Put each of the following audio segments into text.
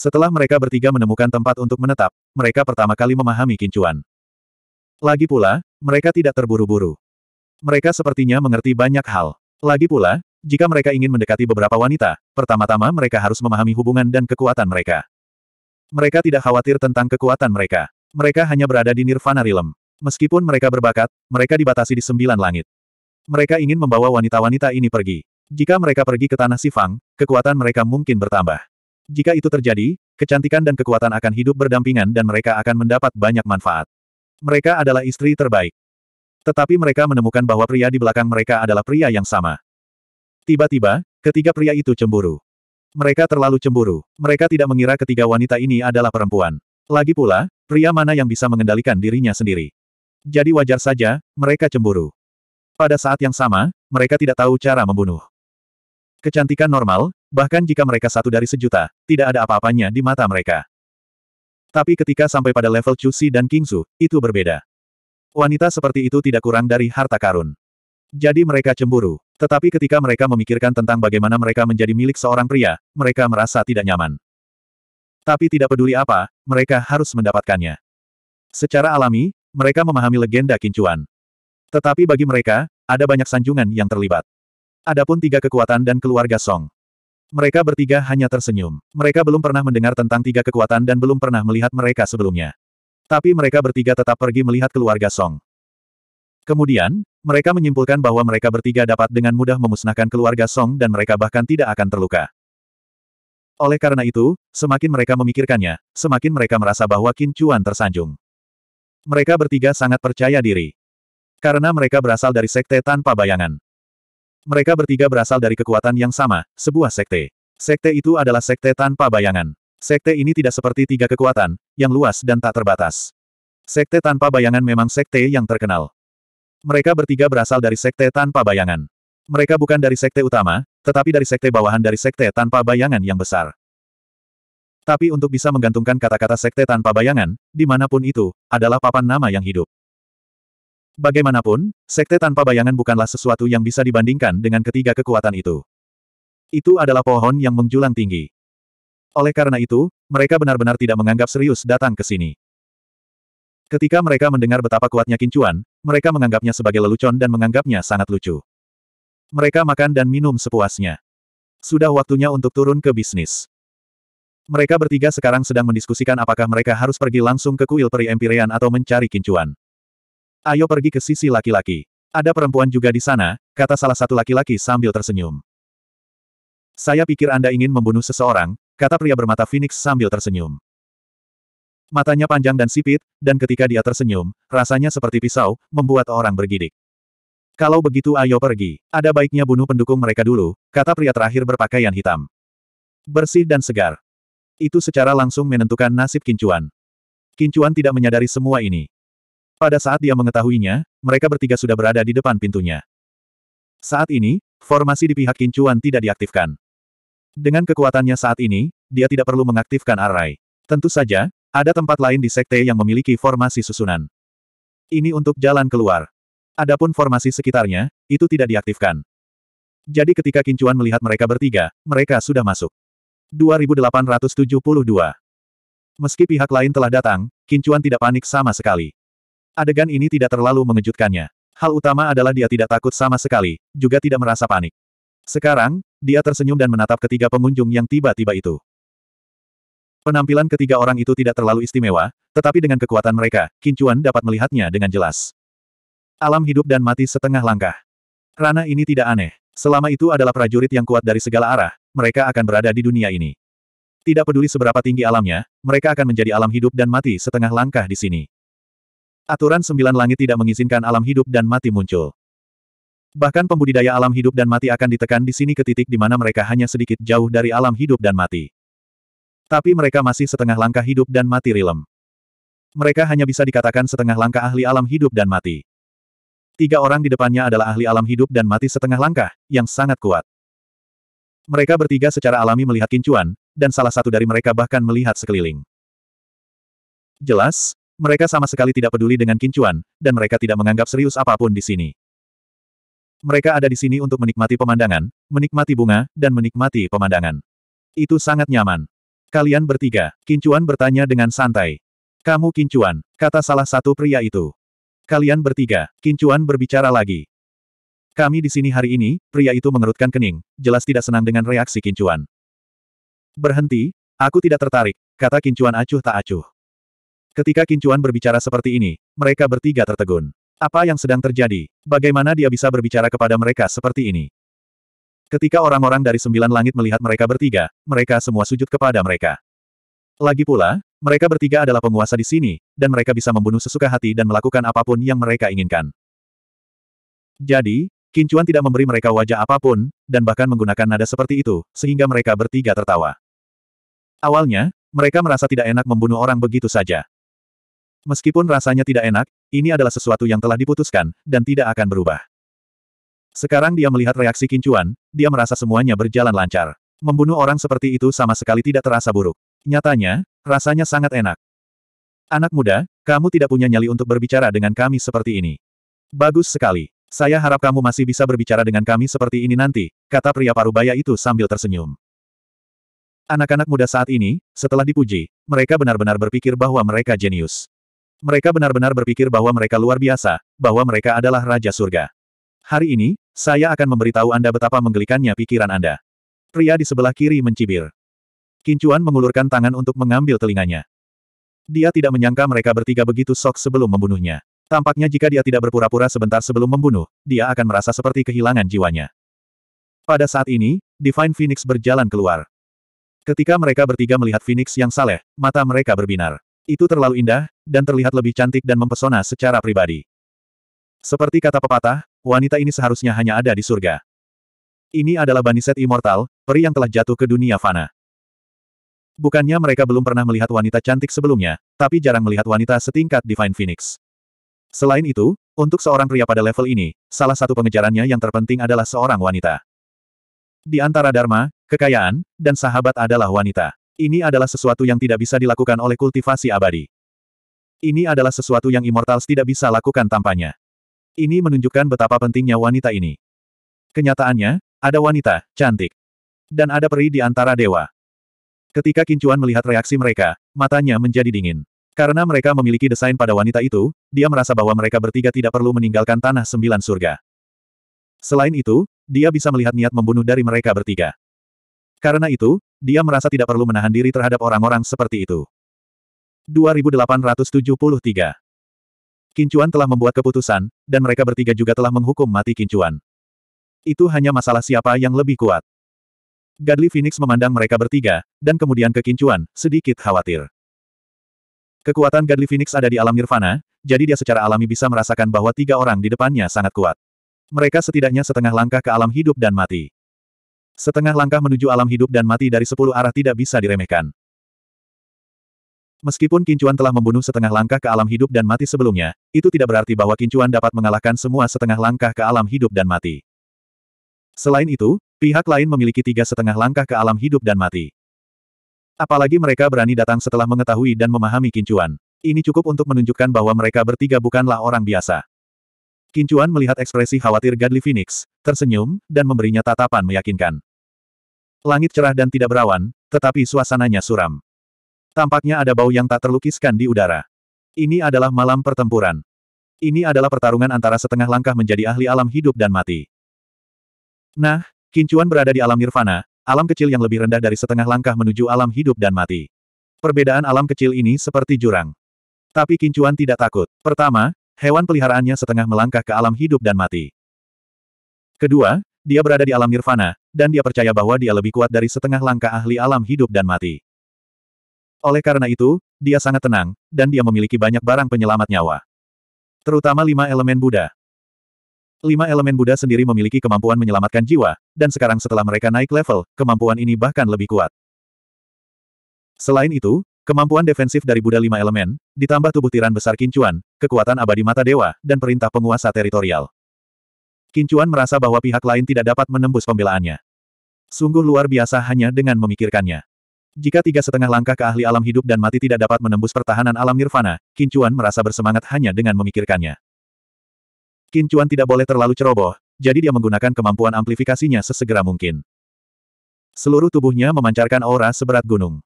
Setelah mereka bertiga menemukan tempat untuk menetap, mereka pertama kali memahami Kincuan. Lagi pula, mereka tidak terburu-buru. Mereka sepertinya mengerti banyak hal. Lagi pula, jika mereka ingin mendekati beberapa wanita, pertama-tama mereka harus memahami hubungan dan kekuatan mereka. Mereka tidak khawatir tentang kekuatan mereka. Mereka hanya berada di Nirvana Realm. Meskipun mereka berbakat, mereka dibatasi di sembilan langit. Mereka ingin membawa wanita-wanita ini pergi. Jika mereka pergi ke tanah Sifang, kekuatan mereka mungkin bertambah. Jika itu terjadi, kecantikan dan kekuatan akan hidup berdampingan dan mereka akan mendapat banyak manfaat. Mereka adalah istri terbaik. Tetapi mereka menemukan bahwa pria di belakang mereka adalah pria yang sama. Tiba-tiba, ketiga pria itu cemburu. Mereka terlalu cemburu. Mereka tidak mengira ketiga wanita ini adalah perempuan. Lagi pula, pria mana yang bisa mengendalikan dirinya sendiri. Jadi wajar saja, mereka cemburu. Pada saat yang sama, mereka tidak tahu cara membunuh. Kecantikan normal, bahkan jika mereka satu dari sejuta, tidak ada apa-apanya di mata mereka. Tapi ketika sampai pada level Chusi dan Kingsu, itu berbeda. Wanita seperti itu tidak kurang dari harta karun. Jadi mereka cemburu. Tetapi ketika mereka memikirkan tentang bagaimana mereka menjadi milik seorang pria, mereka merasa tidak nyaman. Tapi tidak peduli apa, mereka harus mendapatkannya. Secara alami, mereka memahami legenda Kincuan. Tetapi bagi mereka, ada banyak sanjungan yang terlibat. Adapun tiga kekuatan dan keluarga Song. Mereka bertiga hanya tersenyum. Mereka belum pernah mendengar tentang tiga kekuatan dan belum pernah melihat mereka sebelumnya. Tapi mereka bertiga tetap pergi melihat keluarga Song. Kemudian, mereka menyimpulkan bahwa mereka bertiga dapat dengan mudah memusnahkan keluarga Song dan mereka bahkan tidak akan terluka. Oleh karena itu, semakin mereka memikirkannya, semakin mereka merasa bahwa Qin Chuan tersanjung. Mereka bertiga sangat percaya diri. Karena mereka berasal dari sekte tanpa bayangan. Mereka bertiga berasal dari kekuatan yang sama, sebuah sekte. Sekte itu adalah sekte tanpa bayangan. Sekte ini tidak seperti tiga kekuatan, yang luas dan tak terbatas. Sekte tanpa bayangan memang sekte yang terkenal. Mereka bertiga berasal dari sekte tanpa bayangan. Mereka bukan dari sekte utama, tetapi dari sekte bawahan dari sekte tanpa bayangan yang besar. Tapi untuk bisa menggantungkan kata-kata sekte tanpa bayangan, di mana pun itu, adalah papan nama yang hidup. Bagaimanapun, sekte tanpa bayangan bukanlah sesuatu yang bisa dibandingkan dengan ketiga kekuatan itu. Itu adalah pohon yang menjulang tinggi. Oleh karena itu, mereka benar-benar tidak menganggap serius datang ke sini. Ketika mereka mendengar betapa kuatnya kincuan, mereka menganggapnya sebagai lelucon dan menganggapnya sangat lucu. Mereka makan dan minum sepuasnya. Sudah waktunya untuk turun ke bisnis. Mereka bertiga sekarang sedang mendiskusikan apakah mereka harus pergi langsung ke kuil peri Empyrean atau mencari kincuan. Ayo pergi ke sisi laki-laki. Ada perempuan juga di sana, kata salah satu laki-laki sambil tersenyum. Saya pikir Anda ingin membunuh seseorang, kata pria bermata Phoenix sambil tersenyum. Matanya panjang dan sipit, dan ketika dia tersenyum, rasanya seperti pisau, membuat orang bergidik. Kalau begitu ayo pergi. Ada baiknya bunuh pendukung mereka dulu, kata pria terakhir berpakaian hitam. Bersih dan segar. Itu secara langsung menentukan nasib Kincuan. Kincuan tidak menyadari semua ini. Pada saat dia mengetahuinya, mereka bertiga sudah berada di depan pintunya. Saat ini, formasi di pihak Kincuan tidak diaktifkan. Dengan kekuatannya saat ini, dia tidak perlu mengaktifkan array. Tentu saja, ada tempat lain di sekte yang memiliki formasi susunan. Ini untuk jalan keluar. Adapun formasi sekitarnya, itu tidak diaktifkan. Jadi ketika Kincuan melihat mereka bertiga, mereka sudah masuk. 2872 Meski pihak lain telah datang, Kincuan tidak panik sama sekali. Adegan ini tidak terlalu mengejutkannya. Hal utama adalah dia tidak takut sama sekali, juga tidak merasa panik. Sekarang, dia tersenyum dan menatap ketiga pengunjung yang tiba-tiba itu. Penampilan ketiga orang itu tidak terlalu istimewa, tetapi dengan kekuatan mereka, Kincuan dapat melihatnya dengan jelas. Alam hidup dan mati setengah langkah. Rana ini tidak aneh. Selama itu adalah prajurit yang kuat dari segala arah, mereka akan berada di dunia ini. Tidak peduli seberapa tinggi alamnya, mereka akan menjadi alam hidup dan mati setengah langkah di sini. Aturan sembilan langit tidak mengizinkan alam hidup dan mati muncul. Bahkan pembudidaya alam hidup dan mati akan ditekan di sini ke titik di mana mereka hanya sedikit jauh dari alam hidup dan mati. Tapi mereka masih setengah langkah hidup dan mati rilem. Mereka hanya bisa dikatakan setengah langkah ahli alam hidup dan mati. Tiga orang di depannya adalah ahli alam hidup dan mati setengah langkah, yang sangat kuat. Mereka bertiga secara alami melihat kincuan, dan salah satu dari mereka bahkan melihat sekeliling. Jelas, mereka sama sekali tidak peduli dengan kincuan, dan mereka tidak menganggap serius apa pun di sini. Mereka ada di sini untuk menikmati pemandangan, menikmati bunga, dan menikmati pemandangan. Itu sangat nyaman. Kalian bertiga, Kincuan bertanya dengan santai. Kamu Kincuan, kata salah satu pria itu. Kalian bertiga, Kincuan berbicara lagi. Kami di sini hari ini, pria itu mengerutkan kening, jelas tidak senang dengan reaksi Kincuan. Berhenti, aku tidak tertarik, kata Kincuan acuh tak acuh. Ketika Kincuan berbicara seperti ini, mereka bertiga tertegun. Apa yang sedang terjadi? Bagaimana dia bisa berbicara kepada mereka seperti ini? Ketika orang-orang dari sembilan langit melihat mereka bertiga, mereka semua sujud kepada mereka. Lagi pula, mereka bertiga adalah penguasa di sini, dan mereka bisa membunuh sesuka hati dan melakukan apa pun yang mereka inginkan. Jadi, Kincuan tidak memberi mereka wajah apa pun, dan bahkan menggunakan nada seperti itu, sehingga mereka bertiga tertawa. Awalnya, mereka merasa tidak enak membunuh orang begitu saja. Meskipun rasanya tidak enak, ini adalah sesuatu yang telah diputuskan, dan tidak akan berubah. Sekarang dia melihat reaksi Kincuan, dia merasa semuanya berjalan lancar. Membunuh orang seperti itu sama sekali tidak terasa buruk. Nyatanya, rasanya sangat enak. Anak muda, kamu tidak punya nyali untuk berbicara dengan kami seperti ini. Bagus sekali. Saya harap kamu masih bisa berbicara dengan kami seperti ini nanti, kata pria parubaya itu sambil tersenyum. Anak-anak muda saat ini, setelah dipuji, mereka benar-benar berpikir bahwa mereka jenius. Mereka benar-benar berpikir bahwa mereka luar biasa, bahwa mereka adalah Raja Surga. Hari ini, saya akan memberitahu Anda betapa menggelikannya pikiran Anda. Pria di sebelah kiri mencibir. Kincuan mengulurkan tangan untuk mengambil telinganya. Dia tidak menyangka mereka bertiga begitu sok sebelum membunuhnya. Tampaknya jika dia tidak berpura-pura sebentar sebelum membunuh, dia akan merasa seperti kehilangan jiwanya. Pada saat ini, Divine Phoenix berjalan keluar. Ketika mereka bertiga melihat Phoenix yang saleh, mata mereka berbinar. Itu terlalu indah, dan terlihat lebih cantik dan mempesona secara pribadi. Seperti kata pepatah, wanita ini seharusnya hanya ada di surga. Ini adalah Baniset Immortal, peri yang telah jatuh ke dunia fana. Bukannya mereka belum pernah melihat wanita cantik sebelumnya, tapi jarang melihat wanita setingkat Divine Phoenix. Selain itu, untuk seorang pria pada level ini, salah satu pengejarannya yang terpenting adalah seorang wanita. Di antara Dharma, kekayaan, dan sahabat adalah wanita. Ini adalah sesuatu yang tidak bisa dilakukan oleh kultivasi abadi. Ini adalah sesuatu yang Immortals tidak bisa lakukan tanpanya. Ini menunjukkan betapa pentingnya wanita ini. Kenyataannya, ada wanita, cantik. Dan ada peri di antara dewa. Ketika Kincuan melihat reaksi mereka, matanya menjadi dingin. Karena mereka memiliki desain pada wanita itu, dia merasa bahwa mereka bertiga tidak perlu meninggalkan tanah sembilan surga. Selain itu, dia bisa melihat niat membunuh dari mereka bertiga. Karena itu, dia merasa tidak perlu menahan diri terhadap orang-orang seperti itu. 2873 Kincuan telah membuat keputusan, dan mereka bertiga juga telah menghukum mati Kincuan. Itu hanya masalah siapa yang lebih kuat. Godly Phoenix memandang mereka bertiga, dan kemudian ke Kincuan, sedikit khawatir. Kekuatan Godly Phoenix ada di alam nirvana, jadi dia secara alami bisa merasakan bahwa tiga orang di depannya sangat kuat. Mereka setidaknya setengah langkah ke alam hidup dan mati. Setengah langkah menuju alam hidup dan mati dari sepuluh arah tidak bisa diremehkan. Meskipun Kincuan telah membunuh setengah langkah ke alam hidup dan mati sebelumnya, itu tidak berarti bahwa Kincuan dapat mengalahkan semua setengah langkah ke alam hidup dan mati. Selain itu, pihak lain memiliki tiga setengah langkah ke alam hidup dan mati. Apalagi mereka berani datang setelah mengetahui dan memahami Kincuan. Ini cukup untuk menunjukkan bahwa mereka bertiga bukanlah orang biasa. Kincuan melihat ekspresi khawatir Godly Phoenix, tersenyum, dan memberinya tatapan meyakinkan. Langit cerah dan tidak berawan, tetapi suasananya suram. Tampaknya ada bau yang tak terlukiskan di udara. Ini adalah malam pertempuran. Ini adalah pertarungan antara setengah langkah menjadi ahli alam hidup dan mati. Nah, Kincuan berada di alam nirvana, alam kecil yang lebih rendah dari setengah langkah menuju alam hidup dan mati. Perbedaan alam kecil ini seperti jurang. Tapi Kincuan tidak takut. Pertama, hewan peliharaannya setengah melangkah ke alam hidup dan mati. Kedua, dia berada di alam nirvana, dan dia percaya bahwa dia lebih kuat dari setengah langkah ahli alam hidup dan mati. Oleh karena itu, dia sangat tenang, dan dia memiliki banyak barang penyelamat nyawa. Terutama lima elemen Buddha. Lima elemen Buddha sendiri memiliki kemampuan menyelamatkan jiwa, dan sekarang setelah mereka naik level, kemampuan ini bahkan lebih kuat. Selain itu, kemampuan defensif dari Buddha lima elemen, ditambah tubuh tiran besar Kincuan, kekuatan abadi mata dewa, dan perintah penguasa teritorial. Kincuan merasa bahwa pihak lain tidak dapat menembus pembelaannya. Sungguh luar biasa hanya dengan memikirkannya. Jika tiga setengah langkah ke ahli alam hidup dan mati tidak dapat menembus pertahanan alam nirvana, Kincuan merasa bersemangat hanya dengan memikirkannya. Kincuan tidak boleh terlalu ceroboh, jadi dia menggunakan kemampuan amplifikasinya sesegera mungkin. Seluruh tubuhnya memancarkan aura seberat gunung.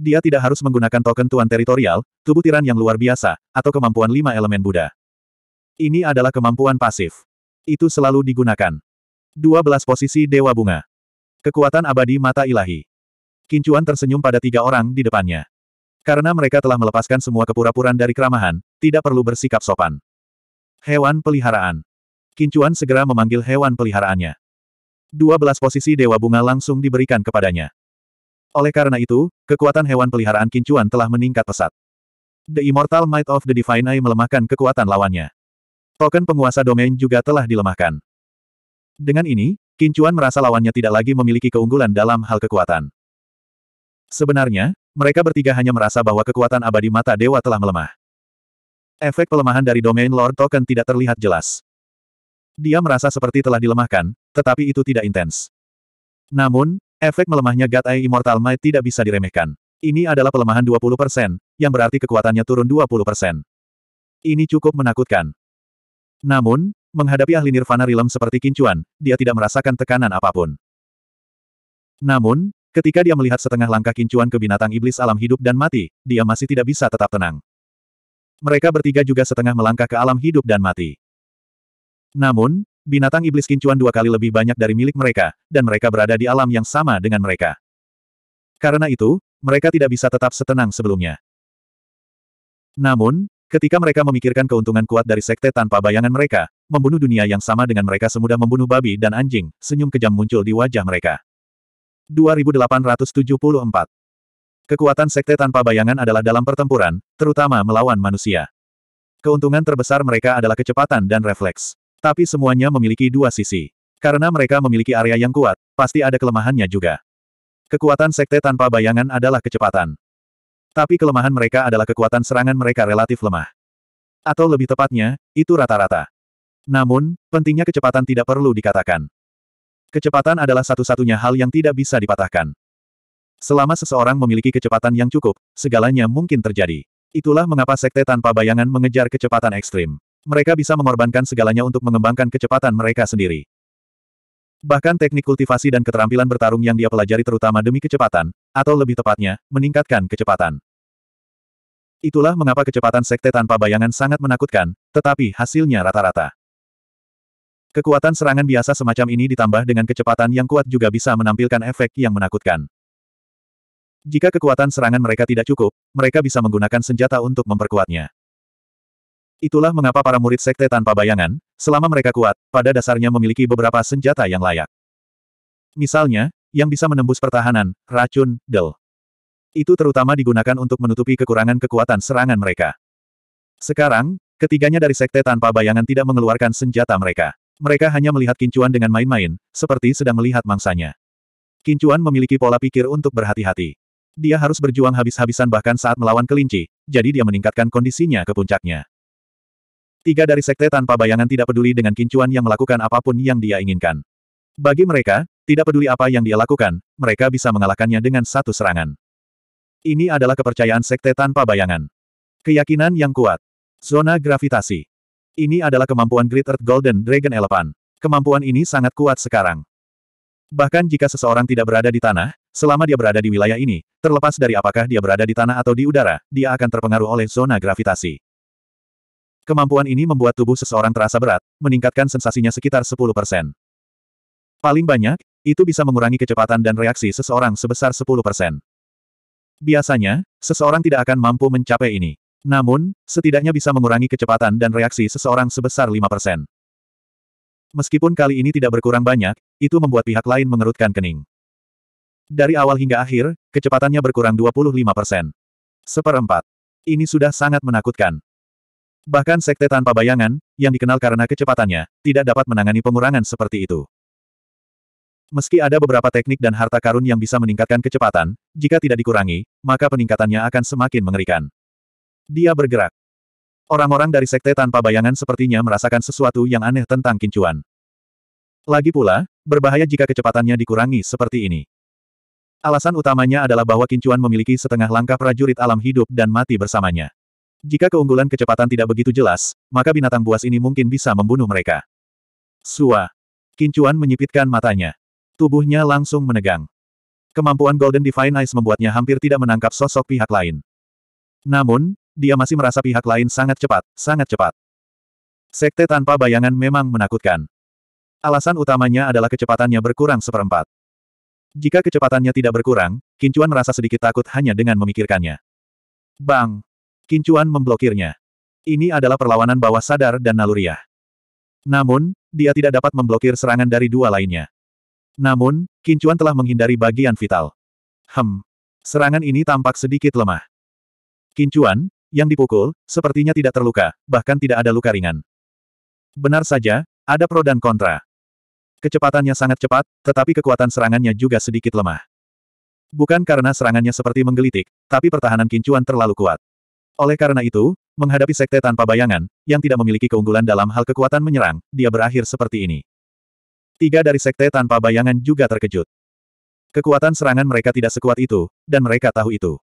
Dia tidak harus menggunakan token tuan teritorial, tubuh tiran yang luar biasa, atau kemampuan lima elemen Buddha. Ini adalah kemampuan pasif. Itu selalu digunakan. 12 posisi Dewa Bunga. Kekuatan abadi mata ilahi. Kincuan tersenyum pada tiga orang di depannya. Karena mereka telah melepaskan semua kepura-puraan dari keramahan, tidak perlu bersikap sopan. Hewan peliharaan. Kincuan segera memanggil hewan peliharaannya. 12 posisi Dewa Bunga langsung diberikan kepadanya. Oleh karena itu, kekuatan hewan peliharaan Kincuan telah meningkat pesat. The Immortal Might of the Divine Eye melemahkan kekuatan lawannya. Token penguasa domain juga telah dilemahkan. Dengan ini, Kincuan merasa lawannya tidak lagi memiliki keunggulan dalam hal kekuatan. Sebenarnya, mereka bertiga hanya merasa bahwa kekuatan abadi mata dewa telah melemah. Efek pelemahan dari domain Lord Token tidak terlihat jelas. Dia merasa seperti telah dilemahkan, tetapi itu tidak intens. Namun, Efek melemahnya God Eye Immortal Might tidak bisa diremehkan. Ini adalah pelemahan 20%, yang berarti kekuatannya turun 20%. Ini cukup menakutkan. Namun, menghadapi ahli Nirvana Realm seperti Kincuan, dia tidak merasakan tekanan apa pun. Namun, ketika dia melihat setengah langkah Kincuan ke binatang iblis alam hidup dan mati, dia masih tidak bisa tetap tenang. Mereka bertiga juga setengah melangkah ke alam hidup dan mati. Namun, binatang iblis kincuan dua kali lebih banyak dari milik mereka, dan mereka berada di alam yang sama dengan mereka. Karena itu, mereka tidak bisa tetap setenang sebelumnya. Namun, ketika mereka memikirkan keuntungan kuat dari sekte tanpa bayangan mereka, membunuh dunia yang sama dengan mereka semudah membunuh babi dan anjing, senyum kejam muncul di wajah mereka. 2874 Kekuatan sekte tanpa bayangan adalah dalam pertempuran, terutama melawan manusia. Keuntungan terbesar mereka adalah kecepatan dan refleks. Tapi semuanya memiliki dua sisi. Karena mereka memiliki area yang kuat, pasti ada kelemahannya juga. Kekuatan sekte tanpa bayangan adalah kecepatan. Tapi kelemahan mereka adalah kekuatan serangan mereka relatif lemah. Atau lebih tepatnya, itu rata-rata. Namun, pentingnya kecepatan tidak perlu dikatakan. Kecepatan adalah satu-satunya hal yang tidak bisa dipatahkan. Selama seseorang memiliki kecepatan yang cukup, segalanya mungkin terjadi. Itulah mengapa sekte tanpa bayangan mengejar kecepatan ekstrim. Mereka bisa mengorbankan segalanya untuk mengembangkan kecepatan mereka sendiri. Bahkan teknik kultivasi dan keterampilan bertarung yang dia pelajari terutama demi kecepatan, atau lebih tepatnya, meningkatkan kecepatan. Itulah mengapa kecepatan sekte tanpa bayangan sangat menakutkan, tetapi hasilnya rata-rata. Kekuatan serangan biasa semacam ini ditambah dengan kecepatan yang kuat juga bisa menampilkan efek yang menakutkan. Jika kekuatan serangan mereka tidak cukup, mereka bisa menggunakan senjata untuk memperkuatnya. Itulah mengapa para murid sekte tanpa bayangan, selama mereka kuat, pada dasarnya memiliki beberapa senjata yang layak. Misalnya, yang bisa menembus pertahanan, racun, del. Itu terutama digunakan untuk menutupi kekurangan kekuatan serangan mereka. Sekarang, ketiganya dari sekte tanpa bayangan tidak mengeluarkan senjata mereka. Mereka hanya melihat Kincuan dengan main-main, seperti sedang melihat mangsanya. Kincuan memiliki pola pikir untuk berhati-hati. Dia harus berjuang habis-habisan bahkan saat melawan kelinci, jadi dia meningkatkan kondisinya ke puncaknya. Tiga dari sekte tanpa bayangan tidak peduli dengan kincuan yang melakukan apa pun yang dia inginkan. Bagi mereka, tidak peduli apa yang dia lakukan, mereka bisa mengalahkannya dengan satu serangan. Ini adalah kepercayaan sekte tanpa bayangan. Keyakinan yang kuat. Zona gravitasi. Ini adalah kemampuan Great Earth Golden Dragon Elephant. Kemampuan ini sangat kuat sekarang. Bahkan jika seseorang tidak berada di tanah, selama dia berada di wilayah ini, terlepas dari apakah dia berada di tanah atau di udara, dia akan terpengaruh oleh zona gravitasi. Kemampuan ini membuat tubuh seseorang terasa berat, meningkatkan sensasinya sekitar 10%. Paling banyak, itu bisa mengurangi kecepatan dan reaksi seseorang sebesar 10%. Biasanya, seseorang tidak akan mampu mencapai ini. Namun, setidaknya bisa mengurangi kecepatan dan reaksi seseorang sebesar 5%. Meskipun kali ini tidak berkurang banyak, itu membuat pihak lain mengerutkan kening. Dari awal hingga akhir, kecepatannya berkurang 25%. Seperempat. Ini sudah sangat menakutkan. Bahkan sekte tanpa bayangan, yang dikenal karena kecepatannya, tidak dapat menangani pengurangan seperti itu. Meski ada beberapa teknik dan harta karun yang bisa meningkatkan kecepatan, jika tidak dikurangi, maka peningkatannya akan semakin mengerikan. Dia bergerak. Orang-orang dari sekte tanpa bayangan sepertinya merasakan sesuatu yang aneh tentang kincuan. Lagi pula, berbahaya jika kecepatannya dikurangi seperti ini. Alasan utamanya adalah bahwa kincuan memiliki setengah langkah prajurit alam hidup dan mati bersamanya. Jika keunggulan kecepatan tidak begitu jelas, maka binatang buas ini mungkin bisa membunuh mereka. Sua. Kincuan menyipitkan matanya. Tubuhnya langsung menegang. Kemampuan Golden Divine Eyes membuatnya hampir tidak menangkap sosok pihak lain. Namun, dia masih merasa pihak lain sangat cepat, sangat cepat. Sekte tanpa bayangan memang menakutkan. Alasan utamanya adalah kecepatannya berkurang seperempat. Jika kecepatannya tidak berkurang, Kincuan merasa sedikit takut hanya dengan memikirkannya. Bang! Kincuan memblokirnya. Ini adalah perlawanan bawah sadar dan naluriah. Namun, dia tidak dapat memblokir serangan dari dua lainnya. Namun, Kincuan telah menghindari bagian vital. Hem. Serangan ini tampak sedikit lemah. Kincuan, yang dipukul, sepertinya tidak terluka, bahkan tidak ada luka ringan. Benar saja, ada pro dan kontra. Kecepatannya sangat cepat, tetapi kekuatan serangannya juga sedikit lemah. Bukan karena serangannya seperti menggelitik, tapi pertahanan Kincuan terlalu kuat. Oleh karena itu, menghadapi sekte tanpa bayangan, yang tidak memiliki keunggulan dalam hal kekuatan menyerang, dia berakhir seperti ini. Tiga dari sekte tanpa bayangan juga terkejut. Kekuatan serangan mereka tidak sekuat itu, dan mereka tahu itu.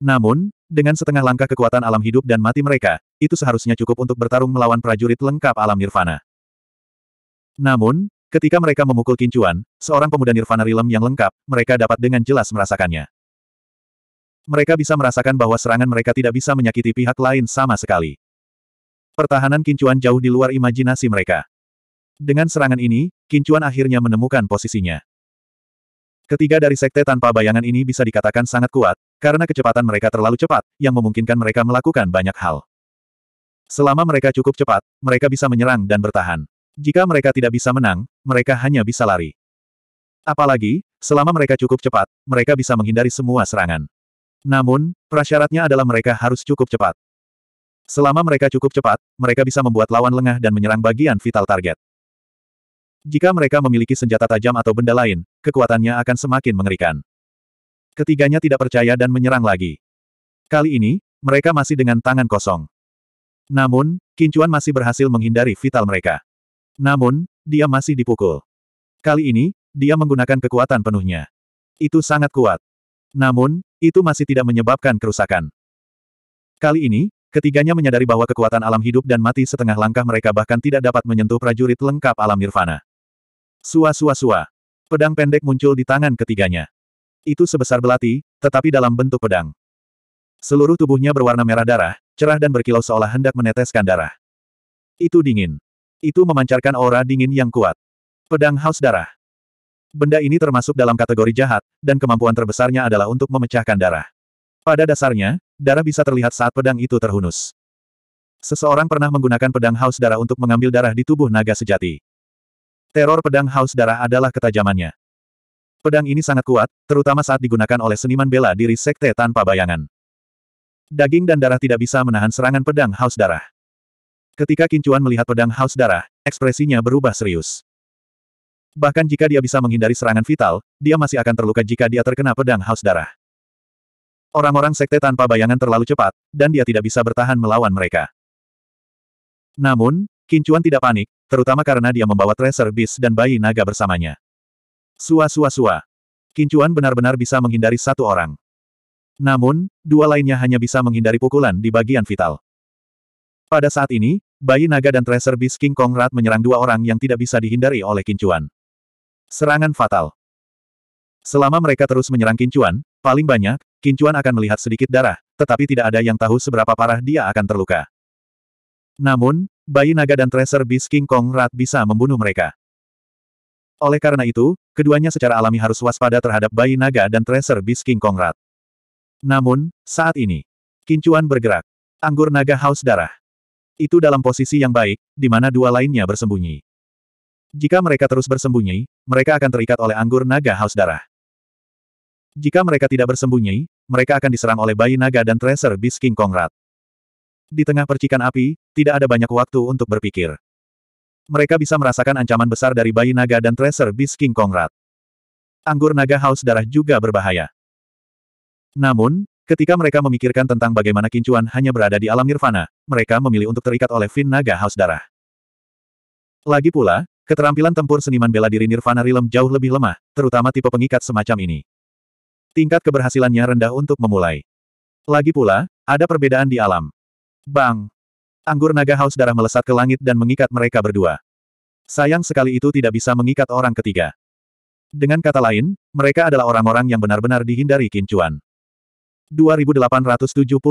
Namun, dengan setengah langkah kekuatan alam hidup dan mati mereka, itu seharusnya cukup untuk bertarung melawan prajurit lengkap alam nirvana. Namun, Ketika mereka memukul kincuan, seorang pemuda nirvana rilem yang lengkap, mereka dapat dengan jelas merasakannya. Mereka bisa merasakan bahwa serangan mereka tidak bisa menyakiti pihak lain sama sekali. Pertahanan kincuan jauh di luar imajinasi mereka. Dengan serangan ini, kincuan akhirnya menemukan posisinya. Ketiga dari sekte tanpa bayangan ini bisa dikatakan sangat kuat, karena kecepatan mereka terlalu cepat, yang memungkinkan mereka melakukan banyak hal. Selama mereka cukup cepat, mereka bisa menyerang dan bertahan. Jika mereka tidak bisa menang, mereka hanya bisa lari. Apalagi, selama mereka cukup cepat, mereka bisa menghindari semua serangan. Namun, prasyaratnya adalah mereka harus cukup cepat. Selama mereka cukup cepat, mereka bisa membuat lawan lengah dan menyerang bagian vital target. Jika mereka memiliki senjata tajam atau benda lain, kekuatannya akan semakin mengerikan. Ketiganya tidak percaya dan menyerang lagi. Kali ini, mereka masih dengan tangan kosong. Namun, Kincuan masih berhasil menghindari vital mereka. Namun, dia masih dipukul. Kali ini, dia menggunakan kekuatan penuhnya. Itu sangat kuat. Namun, itu masih tidak menyebabkan kerusakan. Kali ini, ketiganya menyadari bahwa kekuatan alam hidup dan mati setengah langkah mereka bahkan tidak dapat menyentuh prajurit lengkap alam nirvana. Sua-sua-sua. Pedang pendek muncul di tangan ketiganya. Itu sebesar belati, tetapi dalam bentuk pedang. Seluruh tubuhnya berwarna merah darah, cerah dan berkilau seolah hendak meneteskan darah. Itu dingin. Itu memancarkan aura dingin yang kuat. Pedang haus darah. Benda ini termasuk dalam kategori jahat, dan kemampuan terbesarnya adalah untuk memecahkan darah. Pada dasarnya, darah bisa terlihat saat pedang itu terhunus. Seseorang pernah menggunakan pedang haus darah untuk mengambil darah di tubuh naga sejati. Teror pedang haus darah adalah ketajamannya. Pedang ini sangat kuat, terutama saat digunakan oleh seniman bela diri sekte tanpa bayangan. Daging dan darah tidak bisa menahan serangan pedang haus darah. Ketika Kincuan melihat pedang haus darah, ekspresinya berubah serius. Bahkan jika dia bisa menghindari serangan vital, dia masih akan terluka jika dia terkena pedang haus darah. Orang-orang sekte tanpa bayangan terlalu cepat, dan dia tidak bisa bertahan melawan mereka. Namun, Kincuan tidak panik, terutama karena dia membawa Tracer Beast dan bayi naga bersamanya. Sua-sua-sua. Kincuan benar-benar bisa menghindari satu orang. Namun, dua lainnya hanya bisa menghindari pukulan di bagian vital. Pada saat ini, bayi naga dan Tracer Beast King Kong Rat menyerang dua orang yang tidak bisa dihindari oleh Kincuan. Serangan fatal. Selama mereka terus menyerang Kincuan, paling banyak, Kincuan akan melihat sedikit darah, tetapi tidak ada yang tahu seberapa parah dia akan terluka. Namun, bayi naga dan Tracer Beast King Kong Rat bisa membunuh mereka. Oleh karena itu, keduanya secara alami harus waspada terhadap bayi naga dan Tracer Beast King Kong Rat. Namun, saat ini, Kincuan bergerak. Anggur naga haus darah. Itu dalam posisi yang baik, di mana dua lainnya bersembunyi. Jika mereka terus bersembunyi, mereka akan terikat oleh anggur naga haus darah. Jika mereka tidak bersembunyi, mereka akan diserang oleh bayi naga dan tracer Beast King Kong Rat. Di tengah percikan api, tidak ada banyak waktu untuk berpikir. Mereka bisa merasakan ancaman besar dari bayi naga dan tracer Beast King Kong Rat. Anggur naga haus darah juga berbahaya. Namun, Ketika mereka memikirkan tentang bagaimana Kincuan hanya berada di alam nirvana, mereka memilih untuk terikat oleh Fin Naga Haus Darah. Lagi pula, keterampilan tempur seniman bela diri Nirvana Realm jauh lebih lemah, terutama tipe pengikat semacam ini. Tingkat keberhasilannya rendah untuk memulai. Lagi pula, ada perbedaan di alam. Bang! Anggur naga haus darah melesat ke langit dan mengikat mereka berdua. Sayang sekali itu tidak bisa mengikat orang ketiga. Dengan kata lain, mereka adalah orang-orang yang benar-benar dihindari kincuan. 2875.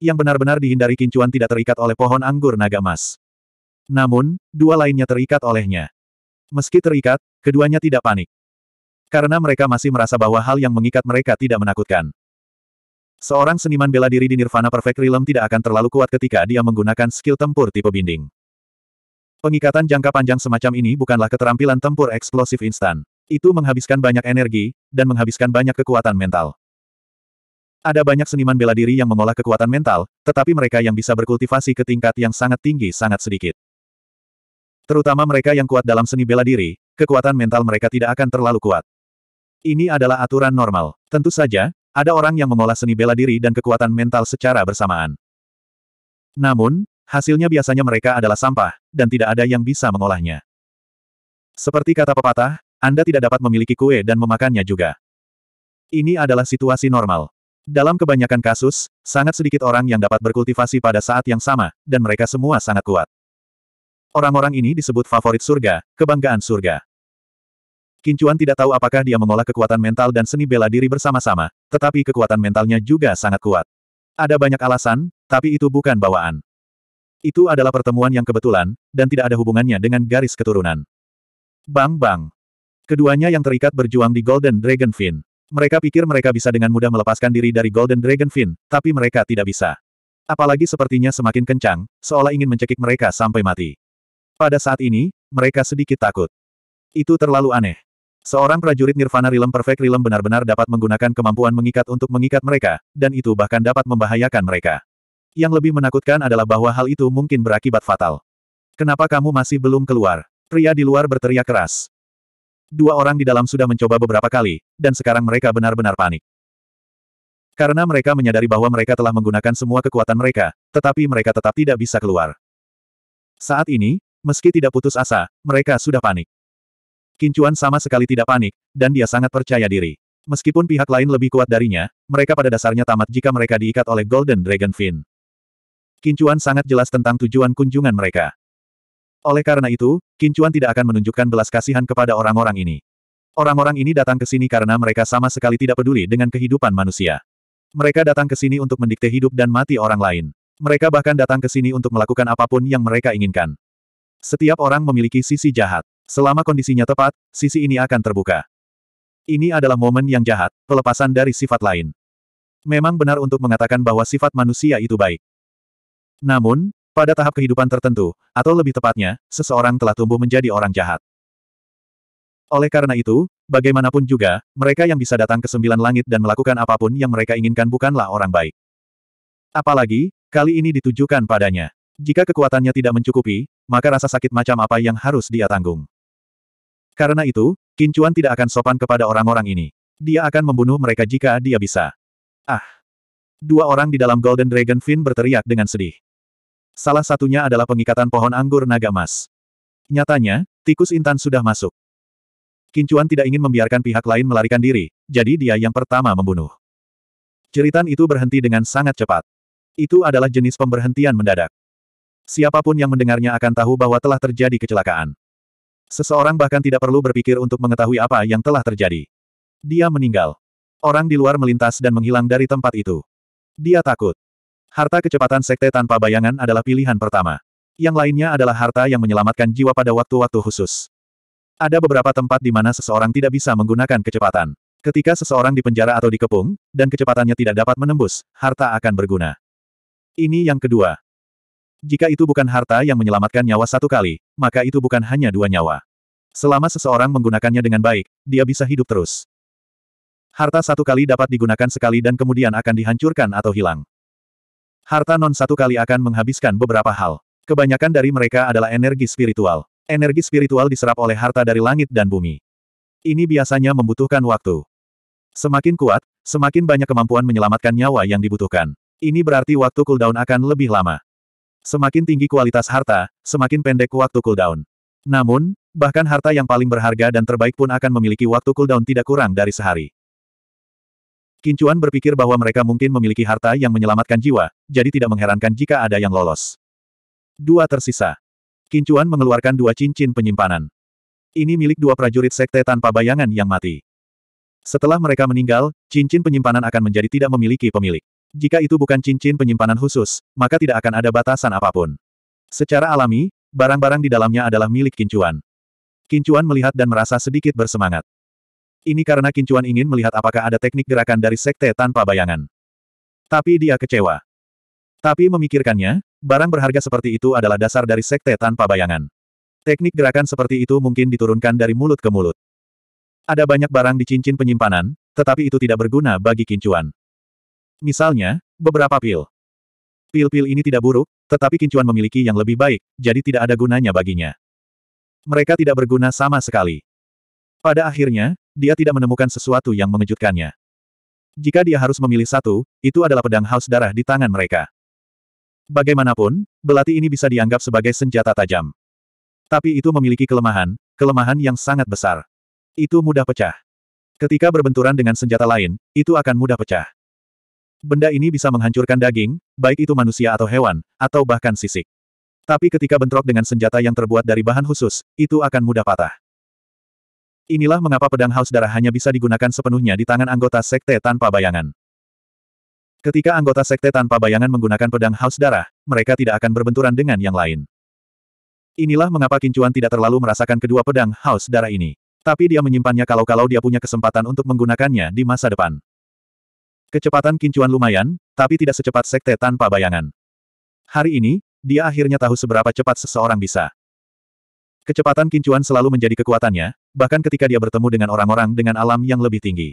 Yang benar-benar dihindari kincuan tidak terikat oleh pohon anggur naga emas. Namun, dua lainnya terikat olehnya. Meski terikat, keduanya tidak panik. Karena mereka masih merasa bahwa hal yang mengikat mereka tidak menakutkan. Seorang seniman bela diri di Nirvana Perfect Realm tidak akan terlalu kuat ketika dia menggunakan skill tempur tipe binding. Pengikatan jangka panjang semacam ini bukanlah keterampilan tempur eksplosif instan. Itu menghabiskan banyak energi, dan menghabiskan banyak kekuatan mental. Ada banyak seniman bela diri yang mengolah kekuatan mental, tetapi mereka yang bisa berkultivasi ke tingkat yang sangat tinggi sangat sedikit. Terutama mereka yang kuat dalam seni bela diri, kekuatan mental mereka tidak akan terlalu kuat. Ini adalah aturan normal. Tentu saja, ada orang yang mengolah seni bela diri dan kekuatan mental secara bersamaan. Namun, hasilnya biasanya mereka adalah sampah, dan tidak ada yang bisa mengolahnya. Seperti kata pepatah, Anda tidak dapat memiliki kue dan memakannya juga. Ini adalah situasi normal. Dalam kebanyakan kasus, sangat sedikit orang yang dapat berkultivasi pada saat yang sama, dan mereka semua sangat kuat. Orang-orang ini disebut favorit surga, kebanggaan surga. Kincuan tidak tahu apakah dia mengolah kekuatan mental dan seni bela diri bersama-sama, tetapi kekuatan mentalnya juga sangat kuat. Ada banyak alasan, tapi itu bukan bawaan. Itu adalah pertemuan yang kebetulan, dan tidak ada hubungannya dengan garis keturunan. Bang-bang. Keduanya yang terikat berjuang di Golden Dragon Fin. Mereka pikir mereka bisa dengan mudah melepaskan diri dari Golden Dragon Fin, tapi mereka tidak bisa. Apalagi sepertinya semakin kencang, seolah ingin mencekik mereka sampai mati. Pada saat ini, mereka sedikit takut. Itu terlalu aneh. Seorang prajurit Nirvana Realm Perfect Realm benar-benar dapat menggunakan kemampuan mengikat untuk mengikat mereka, dan itu bahkan dapat membahayakan mereka. Yang lebih menakutkan adalah bahwa hal itu mungkin berakibat fatal. Kenapa kamu masih belum keluar? Pria di luar berteriak keras. Dua orang di dalam sudah mencoba beberapa kali, dan sekarang mereka benar-benar panik. Karena mereka menyadari bahwa mereka telah menggunakan semua kekuatan mereka, tetapi mereka tetap tidak bisa keluar. Saat ini, meski tidak putus asa, mereka sudah panik. Kincuan sama sekali tidak panik, dan dia sangat percaya diri. Meskipun pihak lain lebih kuat darinya, mereka pada dasarnya tamat jika mereka diikat oleh Golden Dragon Fin. Kincuan sangat jelas tentang tujuan kunjungan mereka. Oleh karena itu, Kincuan tidak akan menunjukkan belas kasihan kepada orang-orang ini. Orang-orang ini datang ke sini karena mereka sama sekali tidak peduli dengan kehidupan manusia. Mereka datang ke sini untuk mendikte hidup dan mati orang lain. Mereka bahkan datang ke sini untuk melakukan apa pun yang mereka inginkan. Setiap orang memiliki sisi jahat. Selama kondisinya tepat, sisi ini akan terbuka. Ini adalah momen yang jahat, pelepasan dari sifat lain. Memang benar untuk mengatakan bahwa sifat manusia itu baik. Namun, pada tahap kehidupan tertentu, atau lebih tepatnya, seseorang telah tumbuh menjadi orang jahat. Oleh karena itu, bagaimanapun juga, mereka yang bisa datang ke sembilan langit dan melakukan apa pun yang mereka inginkan bukanlah orang baik. Apalagi, kali ini ditujukan padanya. Jika kekuatannya tidak mencukupi, maka rasa sakit macam apa yang harus dia tanggung. Karena itu, Kincuan tidak akan sopan kepada orang-orang ini. Dia akan membunuh mereka jika dia bisa. Ah! Dua orang di dalam Golden Dragon Fin berteriak dengan sedih. Salah satunya adalah pengikatan pohon anggur naga emas. Nyatanya, tikus intan sudah masuk. Kincuan tidak ingin membiarkan pihak lain melarikan diri, jadi dia yang pertama membunuh. Jeritan itu berhenti dengan sangat cepat. Itu adalah jenis pemberhentian mendadak. Siapa pun yang mendengarnya akan tahu bahwa telah terjadi kecelakaan. Seseorang bahkan tidak perlu berpikir untuk mengetahui apa yang telah terjadi. Dia meninggal. Orang di luar melintas dan menghilang dari tempat itu. Dia takut. Harta kecepatan sekte tanpa bayangan adalah pilihan pertama. Yang lainnya adalah harta yang menyelamatkan jiwa pada waktu-waktu khusus. Ada beberapa tempat di mana seseorang tidak bisa menggunakan kecepatan. Ketika seseorang dipenjara atau dikepung, dan kecepatannya tidak dapat menembus, harta akan berguna. Ini yang kedua. Jika itu bukan harta yang menyelamatkan nyawa satu kali, maka itu bukan hanya dua nyawa. Selama seseorang menggunakannya dengan baik, dia bisa hidup terus. Harta satu kali dapat digunakan sekali dan kemudian akan dihancurkan atau hilang. Harta non satu kali akan menghabiskan beberapa hal. Kebanyakan dari mereka adalah energi spiritual. Energi spiritual diserap oleh harta dari langit dan bumi. Ini biasanya membutuhkan waktu. Semakin kuat, semakin banyak kemampuan menyelamatkan nyawa yang dibutuhkan. Ini berarti waktu cooldown akan lebih lama. Semakin tinggi kualitas harta, semakin pendek waktu cooldown. Namun, bahkan harta yang paling berharga dan terbaik pun akan memiliki waktu cooldown tidak kurang dari sehari. Kincuan berpikir bahwa mereka mungkin memiliki harta yang menyelamatkan jiwa, jadi tidak mengherankan jika ada yang lolos. Dua tersisa. Kincuan mengeluarkan dua cincin penyimpanan. Ini milik dua prajurit sekte tanpa bayangan yang mati. Setelah mereka meninggal, cincin penyimpanan akan menjadi tidak memiliki pemilik. Jika itu bukan cincin penyimpanan khusus, maka tidak akan ada batasan apa pun. Secara alami, barang-barang di dalamnya adalah milik Kincuan. Kincuan melihat dan merasa sedikit bersemangat. Ini karena Kincuan ingin melihat apakah ada teknik gerakan dari sekte tanpa bayangan. Tapi dia kecewa. Tapi memikirkannya, barang berharga seperti itu adalah dasar dari sekte tanpa bayangan. Teknik gerakan seperti itu mungkin diturunkan dari mulut ke mulut. Ada banyak barang di cincin penyimpanan, tetapi itu tidak berguna bagi Kincuan. Misalnya, beberapa pil. Pil-pil ini tidak buruk, tetapi Kincuan memiliki yang lebih baik, jadi tidak ada gunanya baginya. Mereka tidak berguna sama sekali. Pada akhirnya, dia tidak menemukan sesuatu yang mengejutkannya. Jika dia harus memilih satu, itu adalah pedang haus darah di tangan mereka. Bagaimanapun, belati ini bisa dianggap sebagai senjata tajam. Tapi itu memiliki kelemahan, kelemahan yang sangat besar. Itu mudah pecah. Ketika berbenturan dengan senjata lain, itu akan mudah pecah. Benda ini bisa menghancurkan daging, baik itu manusia atau hewan, atau bahkan sisik. Tapi ketika bentrok dengan senjata yang terbuat dari bahan khusus, itu akan mudah patah. Inilah mengapa pedang haus darah hanya bisa digunakan sepenuhnya di tangan anggota sekte tanpa bayangan. Ketika anggota sekte tanpa bayangan menggunakan pedang haus darah, mereka tidak akan berbenturan dengan yang lain. Inilah mengapa Kincuan tidak terlalu merasakan kedua pedang haus darah ini. Tapi dia menyimpannya kalau-kalau dia punya kesempatan untuk menggunakannya di masa depan. Kecepatan kincuan lumayan, tapi tidak secepat sekte tanpa bayangan. Hari ini, dia akhirnya tahu seberapa cepat seseorang bisa. Kecepatan kincuan selalu menjadi kekuatannya, bahkan ketika dia bertemu dengan orang-orang dengan alam yang lebih tinggi.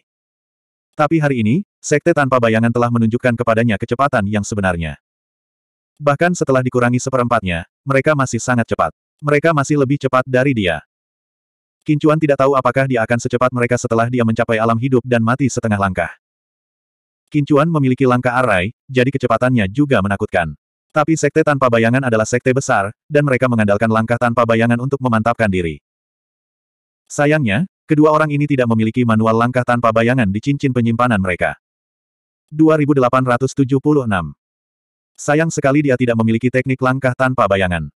Tapi hari ini, sekte tanpa bayangan telah menunjukkan kepadanya kecepatan yang sebenarnya. Bahkan setelah dikurangi seperempatnya, mereka masih sangat cepat. Mereka masih lebih cepat dari dia. Kincuan tidak tahu apakah dia akan secepat mereka setelah dia mencapai alam hidup dan mati setengah langkah. Kincuan memiliki langkah arai, jadi kecepatannya juga menakutkan. Tapi sekte tanpa bayangan adalah sekte besar, dan mereka mengandalkan langkah tanpa bayangan untuk memantapkan diri. Sayangnya, kedua orang ini tidak memiliki manual langkah tanpa bayangan di cincin penyimpanan mereka. 2876. Sayang sekali dia tidak memiliki teknik langkah tanpa bayangan.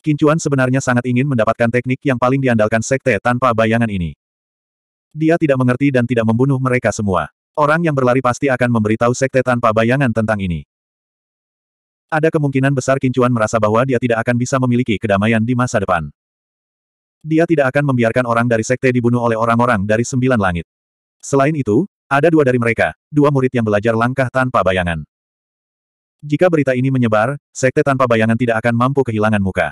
Kincuan sebenarnya sangat ingin mendapatkan teknik yang paling diandalkan sekte tanpa bayangan ini. Dia tidak mengerti dan tidak membunuh mereka semua. Orang yang berlari pasti akan memberitahu sekte tanpa bayangan tentang ini. Ada kemungkinan besar Kincuan merasa bahwa dia tidak akan bisa memiliki kedamaian di masa depan. Dia tidak akan membiarkan orang dari sekte dibunuh oleh orang-orang dari sembilan langit. Selain itu, ada dua dari mereka, dua murid yang belajar langkah tanpa bayangan. Jika berita ini menyebar, sekte tanpa bayangan tidak akan mampu kehilangan muka.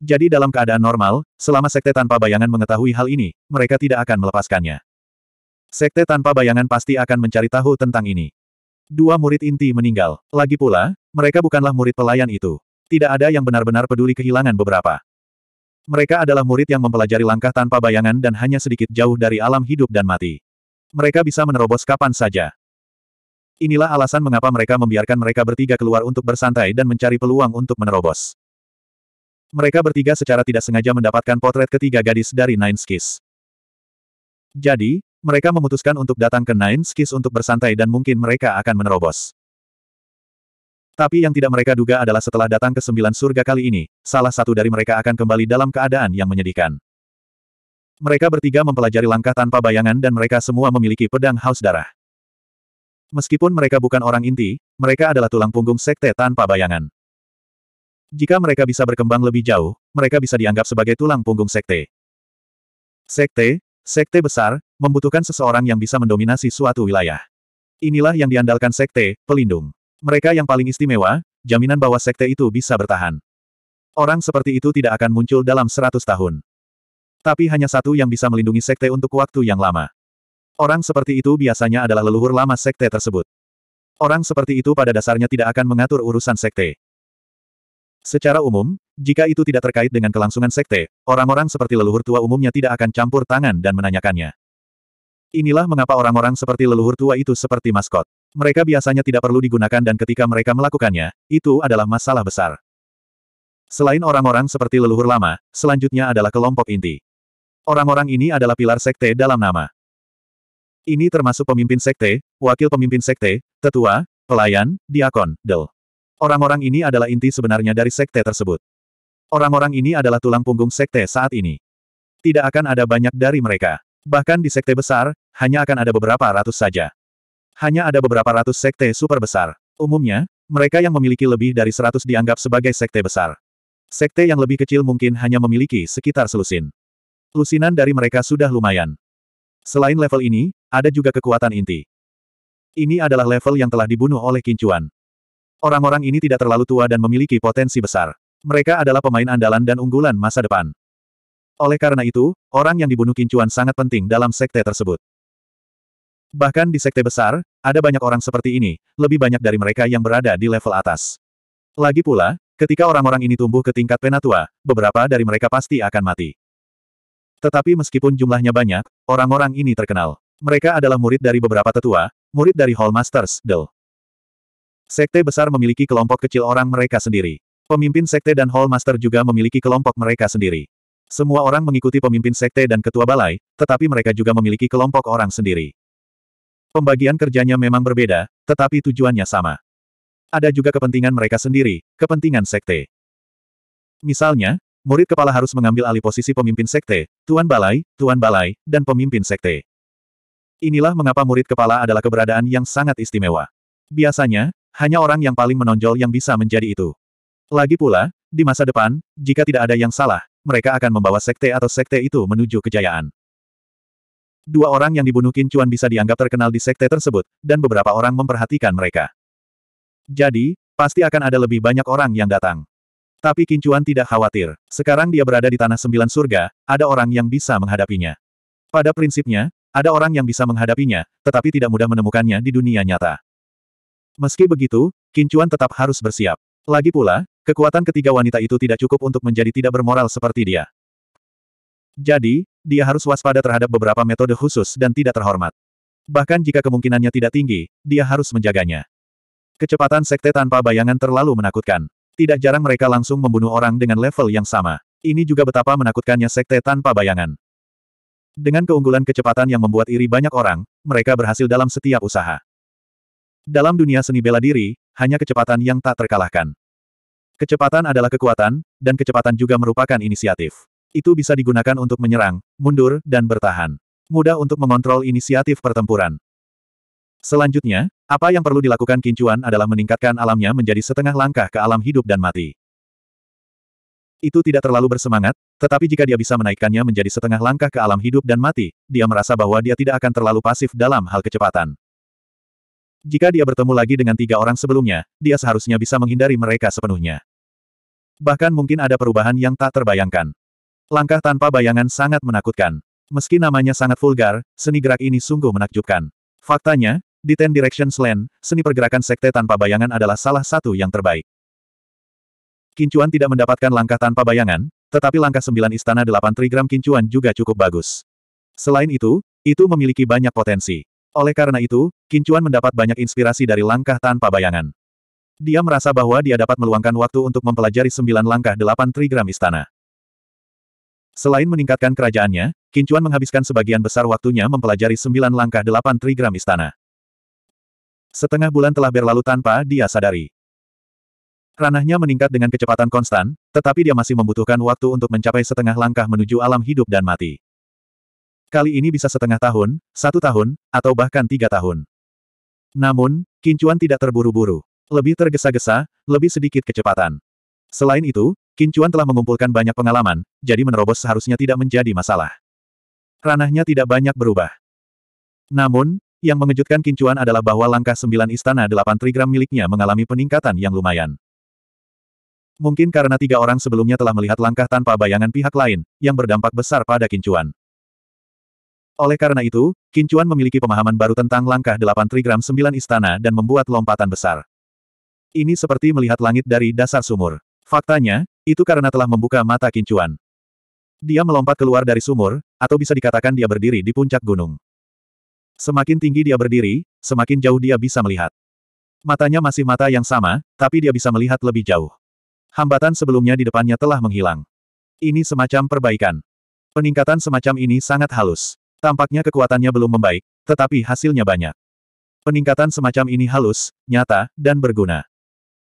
Jadi dalam keadaan normal, selama sekte tanpa bayangan mengetahui hal ini, mereka tidak akan melepaskannya. Sekte tanpa bayangan pasti akan mencari tahu tentang ini. Dua murid inti meninggal. Lagi pula, mereka bukanlah murid pelayan itu. Tidak ada yang benar-benar peduli kehilangan beberapa. Mereka adalah murid yang mempelajari langkah tanpa bayangan dan hanya sedikit jauh dari alam hidup dan mati. Mereka bisa menerobos kapan saja. Inilah alasan mengapa mereka membiarkan mereka bertiga keluar untuk bersantai dan mencari peluang untuk menerobos. Mereka bertiga secara tidak sengaja mendapatkan potret ketiga gadis dari Nine Skis. Jadi, mereka memutuskan untuk datang ke Nine Skis untuk bersantai dan mungkin mereka akan menerobos. Tapi yang tidak mereka duga adalah setelah datang ke sembilan surga kali ini, salah satu dari mereka akan kembali dalam keadaan yang menyedihkan. Mereka bertiga mempelajari langkah tanpa bayangan dan mereka semua memiliki pedang haus darah. Meskipun mereka bukan orang inti, mereka adalah tulang punggung sekte tanpa bayangan. Jika mereka bisa berkembang lebih jauh, mereka bisa dianggap sebagai tulang punggung sekte. Sekte, Sekte besar, membutuhkan seseorang yang bisa mendominasi suatu wilayah. Inilah yang diandalkan sekte, pelindung. Mereka yang paling istimewa, jaminan bahwa sekte itu bisa bertahan. Orang seperti itu tidak akan muncul dalam seratus tahun. Tapi hanya satu yang bisa melindungi sekte untuk waktu yang lama. Orang seperti itu biasanya adalah leluhur lama sekte tersebut. Orang seperti itu pada dasarnya tidak akan mengatur urusan sekte. Secara umum, jika itu tidak terkait dengan kelangsungan sekte, orang-orang seperti leluhur tua umumnya tidak akan campur tangan dan menanyakannya. Inilah mengapa orang-orang seperti leluhur tua itu seperti maskot. Mereka biasanya tidak perlu digunakan dan ketika mereka melakukannya, itu adalah masalah besar. Selain orang-orang seperti leluhur lama, selanjutnya adalah kelompok inti. Orang-orang ini adalah pilar sekte dalam nama. Ini termasuk pemimpin sekte, wakil pemimpin sekte, tetua, pelayan, diakon, del. Orang-orang ini adalah inti sebenarnya dari sekte tersebut. Orang-orang ini adalah tulang punggung sekte saat ini. Tidak akan ada banyak dari mereka. Bahkan di sekte besar, hanya akan ada beberapa ratus saja. Hanya ada beberapa ratus sekte super besar. Umumnya, mereka yang memiliki lebih dari seratus dianggap sebagai sekte besar. Sekte yang lebih kecil mungkin hanya memiliki sekitar selusin. Lusinan dari mereka sudah lumayan. Selain level ini, ada juga kekuatan inti. Ini adalah level yang telah dibunuh oleh Kincuan. Orang-orang ini tidak terlalu tua dan memiliki potensi besar. Mereka adalah pemain andalan dan unggulan masa depan. Oleh karena itu, orang yang dibunuh Kincuan sangat penting dalam sekte tersebut. Bahkan di sekte besar, ada banyak orang seperti ini, lebih banyak dari mereka yang berada di level atas. Lagi pula, ketika orang-orang ini tumbuh ke tingkat penatua, beberapa dari mereka pasti akan mati. Tetapi meskipun jumlahnya banyak, orang-orang ini terkenal. Mereka adalah murid dari beberapa tetua, murid dari Hall Masters, Del. Sekte besar memiliki kelompok kecil orang mereka sendiri. Pemimpin sekte dan Hall Master juga memiliki kelompok mereka sendiri. Semua orang mengikuti pemimpin sekte dan ketua balai, tetapi mereka juga memiliki kelompok orang sendiri. Pembagian kerjanya memang berbeda, tetapi tujuannya sama. Ada juga kepentingan mereka sendiri, kepentingan sekte. Misalnya, murid kepala harus mengambil alih posisi pemimpin sekte, tuan balai, tuan balai, dan pemimpin sekte. Inilah mengapa murid kepala adalah keberadaan yang sangat istimewa. Biasanya, hanya orang yang paling menonjol yang bisa menjadi itu. Lagi pula, di masa depan, jika tidak ada yang salah, mereka akan membawa sekte atau sekte itu menuju kejayaan. Dua orang yang dibunuh Qin Chuan bisa dianggap terkenal di sekte tersebut, dan beberapa orang memperhatikan mereka. Jadi, pasti akan ada lebih banyak orang yang datang. Tapi Qin Chuan tidak khawatir. Sekarang dia berada di tanah sembilan surga, ada orang yang bisa menghadapinya. Pada prinsipnya, ada orang yang bisa menghadapinya, tetapi tidak mudah menemukannya di dunia nyata. Meski begitu, Qin Chuan tetap harus bersiap. Lagi pula, Kekuatan ketiga wanita itu tidak cukup untuk menjadi tidak bermoral seperti dia. Jadi, dia harus waspada terhadap beberapa metode khusus dan tidak terhormat. Bahkan jika kemungkinannya tidak tinggi, dia harus menjaganya. Kecepatan sekte tanpa bayangan terlalu menakutkan. Tidak jarang mereka langsung membunuh orang dengan level yang sama. Ini juga betapa menakutkannya sekte tanpa bayangan. Dengan keunggulan kecepatan yang membuat iri banyak orang, mereka berhasil dalam setiap usaha. Dalam dunia seni bela diri, hanya kecepatan yang tak terkalahkan. Kecepatan adalah kekuatan, dan kecepatan juga merupakan inisiatif. Itu bisa digunakan untuk menyerang, mundur, dan bertahan. Mudah untuk mengontrol inisiatif pertempuran. Selanjutnya, apa yang perlu dilakukan Kincuan adalah meningkatkan alamnya menjadi setengah langkah ke alam hidup dan mati. Itu tidak terlalu bersemangat, tetapi jika dia bisa menaikkannya menjadi setengah langkah ke alam hidup dan mati, dia merasa bahwa dia tidak akan terlalu pasif dalam hal kecepatan. Jika dia bertemu lagi dengan tiga orang sebelumnya, dia seharusnya bisa menghindari mereka sepenuhnya. Bahkan mungkin ada perubahan yang tak terbayangkan. Langkah tanpa bayangan sangat menakutkan. Meski namanya sangat vulgar, seni gerak ini sungguh menakjubkan. Faktanya, di Ten Directions Land, seni pergerakan sekte tanpa bayangan adalah salah satu yang terbaik. Kincuan tidak mendapatkan langkah tanpa bayangan, tetapi langkah sembilan istana delapan trigram Kincuan juga cukup bagus. Selain itu, itu memiliki banyak potensi. Oleh karena itu, Kincuan mendapat banyak inspirasi dari langkah tanpa bayangan. Dia merasa bahwa dia dapat meluangkan waktu untuk mempelajari sembilan langkah delapan trigram istana. Selain meningkatkan kerajaannya, Kincuan menghabiskan sebagian besar waktunya mempelajari sembilan langkah delapan trigram istana. Setengah bulan telah berlalu tanpa dia sadari. Ranahnya meningkat dengan kecepatan konstan, tetapi dia masih membutuhkan waktu untuk mencapai setengah langkah menuju alam hidup dan mati. Kali ini bisa setengah tahun, satu tahun, atau bahkan tiga tahun. Namun, Kincuan tidak terburu-buru. Lebih tergesa-gesa, lebih sedikit kecepatan. Selain itu, Qin Chuan telah mengumpulkan banyak pengalaman, jadi menerobos seharusnya tidak menjadi masalah. Ranahnya tidak banyak berubah. Namun, yang mengejutkan Qin Chuan adalah bahwa langkah sembilan istana delapan trigram miliknya mengalami peningkatan yang lumayan. Mungkin karena tiga orang sebelumnya telah melihat langkah tanpa bayangan pihak lain, yang berdampak besar pada Qin Chuan. Oleh karena itu, Qin Chuan memiliki pemahaman baru tentang langkah delapan trigram sembilan istana dan membuat lompatan besar. Ini seperti melihat langit dari dasar sumur. Faktanya, itu karena telah membuka mata kincuan. Dia melompat keluar dari sumur, atau bisa dikatakan dia berdiri di puncak gunung. Semakin tinggi dia berdiri, semakin jauh dia bisa melihat. Matanya masih mata yang sama, tapi dia bisa melihat lebih jauh. Hambatan sebelumnya di depannya telah menghilang. Ini semacam perbaikan. Peningkatan semacam ini sangat halus. Tampaknya kekuatannya belum membaik, tetapi hasilnya banyak. Peningkatan semacam ini halus, nyata, dan berguna.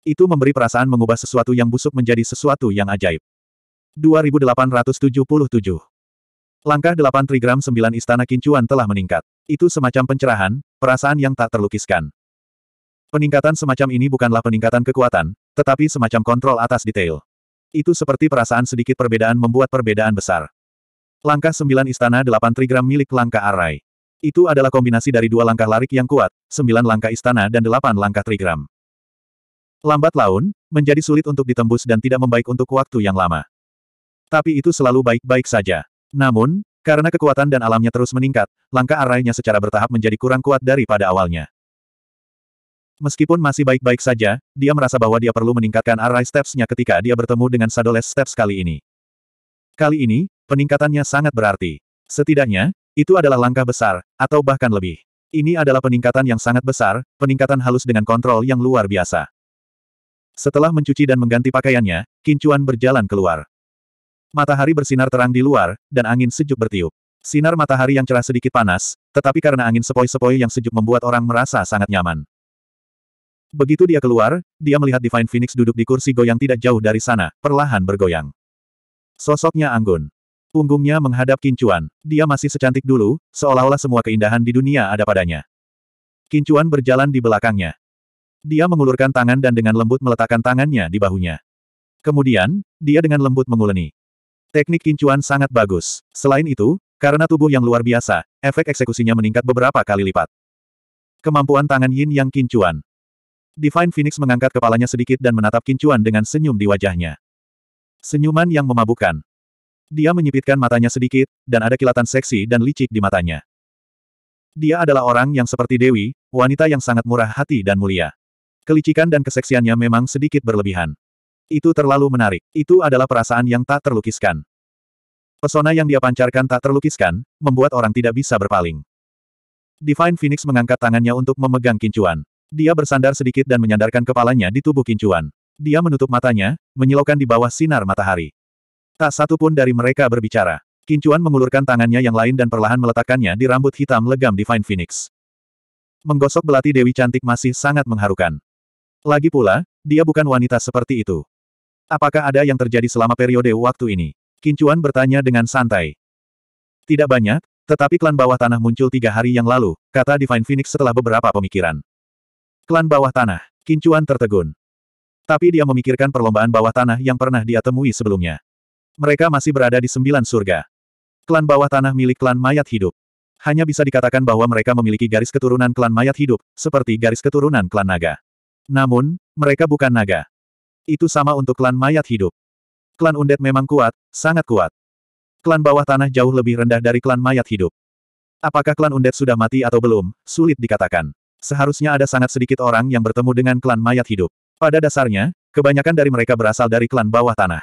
Itu memberi perasaan mengubah sesuatu yang busuk menjadi sesuatu yang ajaib. 2877 Langkah 8 trigram 9 istana kincuan telah meningkat. Itu semacam pencerahan, perasaan yang tak terlukiskan. Peningkatan semacam ini bukanlah peningkatan kekuatan, tetapi semacam kontrol atas detail. Itu seperti perasaan sedikit perbedaan membuat perbedaan besar. Langkah 9 istana 8 trigram milik langkah Arai. Itu adalah kombinasi dari dua langkah larik yang kuat, 9 langkah istana dan 8 langkah trigram. Lambat laun, menjadi sulit untuk ditembus dan tidak membaik untuk waktu yang lama. Tapi itu selalu baik-baik saja. Namun, karena kekuatan dan alamnya terus meningkat, langkah arainya secara bertahap menjadi kurang kuat daripada awalnya. Meskipun masih baik-baik saja, dia merasa bahwa dia perlu meningkatkan array steps-nya ketika dia bertemu dengan Sadoles steps kali ini. Kali ini, peningkatannya sangat berarti. Setidaknya, itu adalah langkah besar, atau bahkan lebih. Ini adalah peningkatan yang sangat besar, peningkatan halus dengan kontrol yang luar biasa. Setelah mencuci dan mengganti pakaiannya, Kincuan berjalan keluar. Matahari bersinar terang di luar, dan angin sejuk bertiup. Sinar matahari yang cerah sedikit panas, tetapi karena angin sepoi-sepoi yang sejuk membuat orang merasa sangat nyaman. Begitu dia keluar, dia melihat Divine Phoenix duduk di kursi goyang tidak jauh dari sana, perlahan bergoyang. Sosoknya anggun. Punggungnya menghadap Kincuan. Dia masih secantik dulu, seolah-olah semua keindahan di dunia ada padanya. Kincuan berjalan di belakangnya. Dia mengulurkan tangan dan dengan lembut meletakkan tangannya di bahunya. Kemudian, dia dengan lembut menguleni. Teknik kincuan sangat bagus. Selain itu, karena tubuh yang luar biasa, efek eksekusinya meningkat beberapa kali lipat. Kemampuan tangan Yin Yang Kincuan. Divine Phoenix mengangkat kepalanya sedikit dan menatap Kincuan dengan senyum di wajahnya. Senyuman yang memabukkan. Dia menyipitkan matanya sedikit, dan ada kilatan seksi dan licik di matanya. Dia adalah orang yang seperti Dewi, wanita yang sangat murah hati dan mulia. Kelicikan dan keseksiannya memang sedikit berlebihan. Itu terlalu menarik. Itu adalah perasaan yang tak terlukiskan. Pesona yang dia pancarkan tak terlukiskan, membuat orang tidak bisa berpaling. Divine Phoenix mengangkat tangannya untuk memegang kincuan. Dia bersandar sedikit dan menyandarkan kepalanya di tubuh kincuan. Dia menutup matanya, menyilaukan di bawah sinar matahari. Tak satu pun dari mereka berbicara. Kincuan mengulurkan tangannya yang lain dan perlahan meletakkannya di rambut hitam legam Divine Phoenix. Menggosok belati Dewi cantik masih sangat mengharukan. Lagi pula, dia bukan wanita seperti itu. Apakah ada yang terjadi selama periode waktu ini? Kincuan bertanya dengan santai. Tidak banyak, tetapi klan bawah tanah muncul tiga hari yang lalu, kata Divine Phoenix setelah beberapa pemikiran. Klan bawah tanah, Kincuan tertegun. Tapi dia memikirkan perlombaan bawah tanah yang pernah dia temui sebelumnya. Mereka masih berada di sembilan surga. Klan bawah tanah milik klan mayat hidup. Hanya bisa dikatakan bahwa mereka memiliki garis keturunan klan mayat hidup, seperti garis keturunan klan naga. Namun, mereka bukan naga. Itu sama untuk klan mayat hidup. Klan undead memang kuat, sangat kuat. Klan bawah tanah jauh lebih rendah dari klan mayat hidup. Apakah klan undead sudah mati atau belum, sulit dikatakan. Seharusnya ada sangat sedikit orang yang bertemu dengan klan mayat hidup. Pada dasarnya, kebanyakan dari mereka berasal dari klan bawah tanah.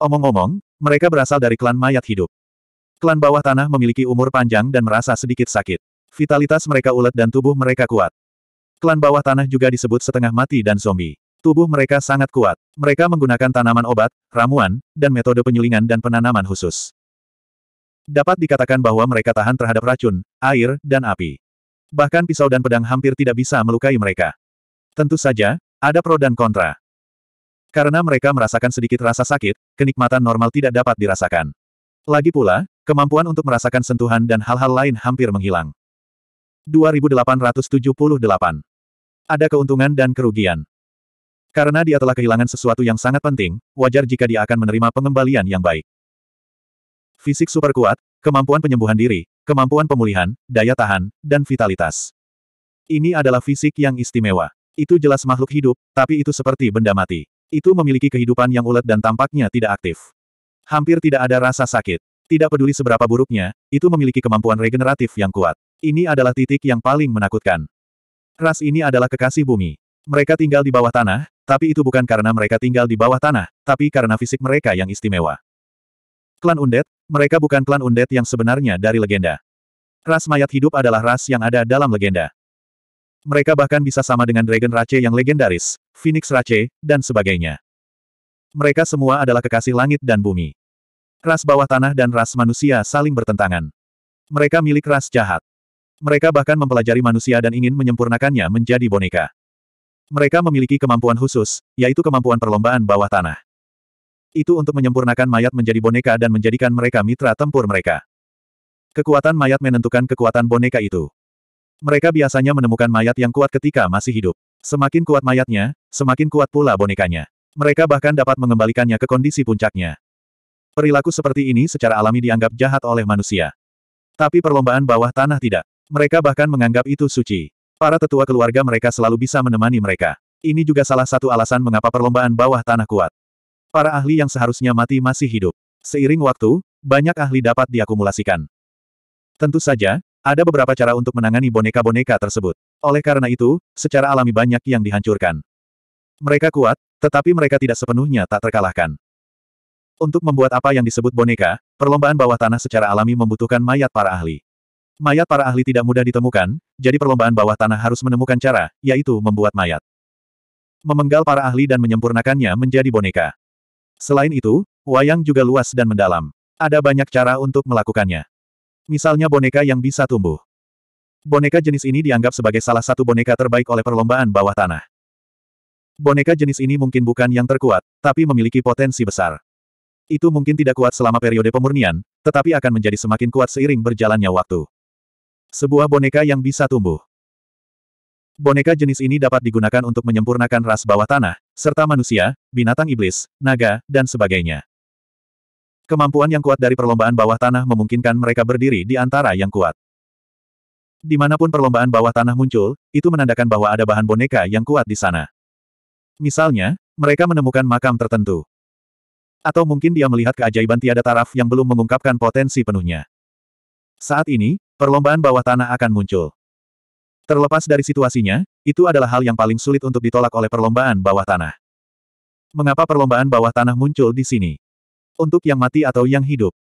Omong-omong, mereka berasal dari klan mayat hidup. Klan bawah tanah memiliki umur panjang dan merasa sedikit sakit. Vitalitas mereka ulet dan tubuh mereka kuat. Klan bawah tanah juga disebut setengah mati dan zombie. Tubuh mereka sangat kuat. Mereka menggunakan tanaman obat, ramuan, dan metode penyulingan dan penanaman khusus. Dapat dikatakan bahwa mereka tahan terhadap racun, air, dan api. Bahkan pisau dan pedang hampir tidak bisa melukai mereka. Tentu saja, ada pro dan kontra. Karena mereka merasakan sedikit rasa sakit, kenikmatan normal tidak dapat dirasakan. Lagi pula, kemampuan untuk merasakan sentuhan dan hal-hal lain hampir menghilang. 2878. Ada keuntungan dan kerugian. Karena dia telah kehilangan sesuatu yang sangat penting, wajar jika dia akan menerima pengembalian yang baik. Fisik super kuat, kemampuan penyembuhan diri, kemampuan pemulihan, daya tahan, dan vitalitas. Ini adalah fisik yang istimewa. Itu jelas makhluk hidup, tapi itu seperti benda mati. Itu memiliki kehidupan yang ulet dan tampaknya tidak aktif. Hampir tidak ada rasa sakit. Tidak peduli seberapa buruknya, itu memiliki kemampuan regeneratif yang kuat. Ini adalah titik yang paling menakutkan. Ras ini adalah kekasih bumi. Mereka tinggal di bawah tanah, tapi itu bukan karena mereka tinggal di bawah tanah, tapi karena fisik mereka yang istimewa. Klan Undead, mereka bukan klan Undead yang sebenarnya dari legenda. Ras mayat hidup adalah ras yang ada dalam legenda. Mereka bahkan bisa sama dengan Dragon Rache yang legendaris, Phoenix Rache, dan sebagainya. Mereka semua adalah kekasih langit dan bumi. Ras bawah tanah dan ras manusia saling bertentangan. Mereka milik ras jahat. Mereka bahkan mempelajari manusia dan ingin menyempurnakannya menjadi boneka. Mereka memiliki kemampuan khusus, yaitu kemampuan perlombaan bawah tanah. Itu untuk menyempurnakan mayat menjadi boneka dan menjadikan mereka mitra tempur mereka. Kekuatan mayat menentukan kekuatan boneka itu. Mereka biasanya menemukan mayat yang kuat ketika masih hidup. Semakin kuat mayatnya, semakin kuat pula bonekanya. Mereka bahkan dapat mengembalikannya ke kondisi puncaknya. Perilaku seperti ini secara alami dianggap jahat oleh manusia. Tapi perlombaan bawah tanah tidak. Mereka bahkan menganggap itu suci. Para tetua keluarga mereka selalu bisa menemani mereka. Ini juga salah satu alasan mengapa perlombaan bawah tanah kuat. Para ahli yang seharusnya mati masih hidup. Seiring waktu, banyak ahli dapat diakumulasikan. Tentu saja, ada beberapa cara untuk menangani boneka-boneka tersebut. Oleh karena itu, secara alami banyak yang dihancurkan. Mereka kuat, tetapi mereka tidak sepenuhnya tak terkalahkan. Untuk membuat apa yang disebut boneka, perlombaan bawah tanah secara alami membutuhkan mayat para ahli. Mayat para ahli tidak mudah ditemukan, jadi perlombaan bawah tanah harus menemukan cara, yaitu membuat mayat. Memenggal para ahli dan menyempurnakannya menjadi boneka. Selain itu, wayang juga luas dan mendalam. Ada banyak cara untuk melakukannya. Misalnya boneka yang bisa tumbuh. Boneka jenis ini dianggap sebagai salah satu boneka terbaik oleh perlombaan bawah tanah. Boneka jenis ini mungkin bukan yang terkuat, tapi memiliki potensi besar. Itu mungkin tidak kuat selama periode pemurnian, tetapi akan menjadi semakin kuat seiring berjalannya waktu. Sebuah boneka yang bisa tumbuh. Boneka jenis ini dapat digunakan untuk menyempurnakan ras bawah tanah, serta manusia, binatang iblis, naga, dan sebagainya. Kemampuan yang kuat dari perlombaan bawah tanah memungkinkan mereka berdiri di antara yang kuat. Di mana pun perlombaan bawah tanah muncul, itu menandakan bahwa ada bahan boneka yang kuat di sana. Misalnya, mereka menemukan makam tertentu. Atau mungkin dia melihat keajaiban tiada taraf yang belum mengungkapkan potensi penuhnya. Saat ini, perlombaan bawah tanah akan muncul. Terlepas dari situasinya, itu adalah hal yang paling sulit untuk ditolak oleh perlombaan bawah tanah. Mengapa perlombaan bawah tanah muncul di sini? Untuk yang mati atau yang hidup.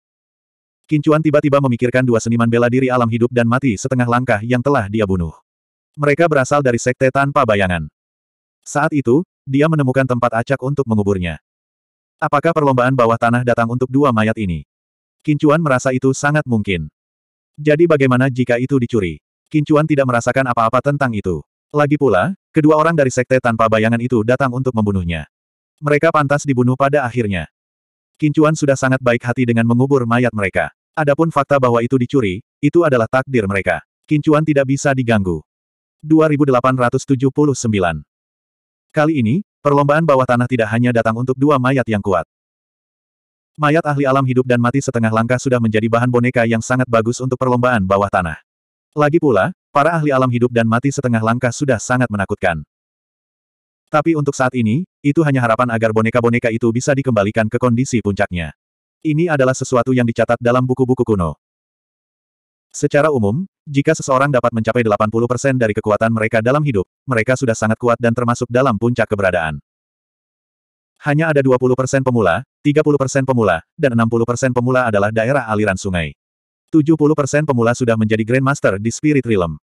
Kincuan tiba-tiba memikirkan dua seniman bela diri alam hidup dan mati setengah langkah yang telah dia bunuh. Mereka berasal dari sekte tanpa bayangan. Saat itu, dia menemukan tempat acak untuk menguburnya. Apakah perlombaan bawah tanah datang untuk dua mayat ini? Kincuan merasa itu sangat mungkin. Jadi bagaimana jika itu dicuri? Kincuan tidak merasakan apa-apa tentang itu. Lagi pula, kedua orang dari sekte tanpa bayangan itu datang untuk membunuhnya. Mereka pantas dibunuh pada akhirnya. Kincuan sudah sangat baik hati dengan mengubur mayat mereka. Adapun fakta bahwa itu dicuri, itu adalah takdir mereka. Kincuan tidak bisa diganggu. 2879 Kali ini, perlombaan bawah tanah tidak hanya datang untuk dua mayat yang kuat. Mayat ahli alam hidup dan mati setengah langkah sudah menjadi bahan boneka yang sangat bagus untuk perlombaan bawah tanah. Lagi pula, para ahli alam hidup dan mati setengah langkah sudah sangat menakutkan. Tapi untuk saat ini, itu hanya harapan agar boneka-boneka itu bisa dikembalikan ke kondisi puncaknya. Ini adalah sesuatu yang dicatat dalam buku-buku kuno. Secara umum, jika seseorang dapat mencapai 80% dari kekuatan mereka dalam hidup, mereka sudah sangat kuat dan termasuk dalam puncak keberadaan. Hanya ada 20% pemula, 30% pemula, dan 60% pemula adalah daerah aliran sungai. 70% pemula sudah menjadi Grandmaster di Spirit Realm.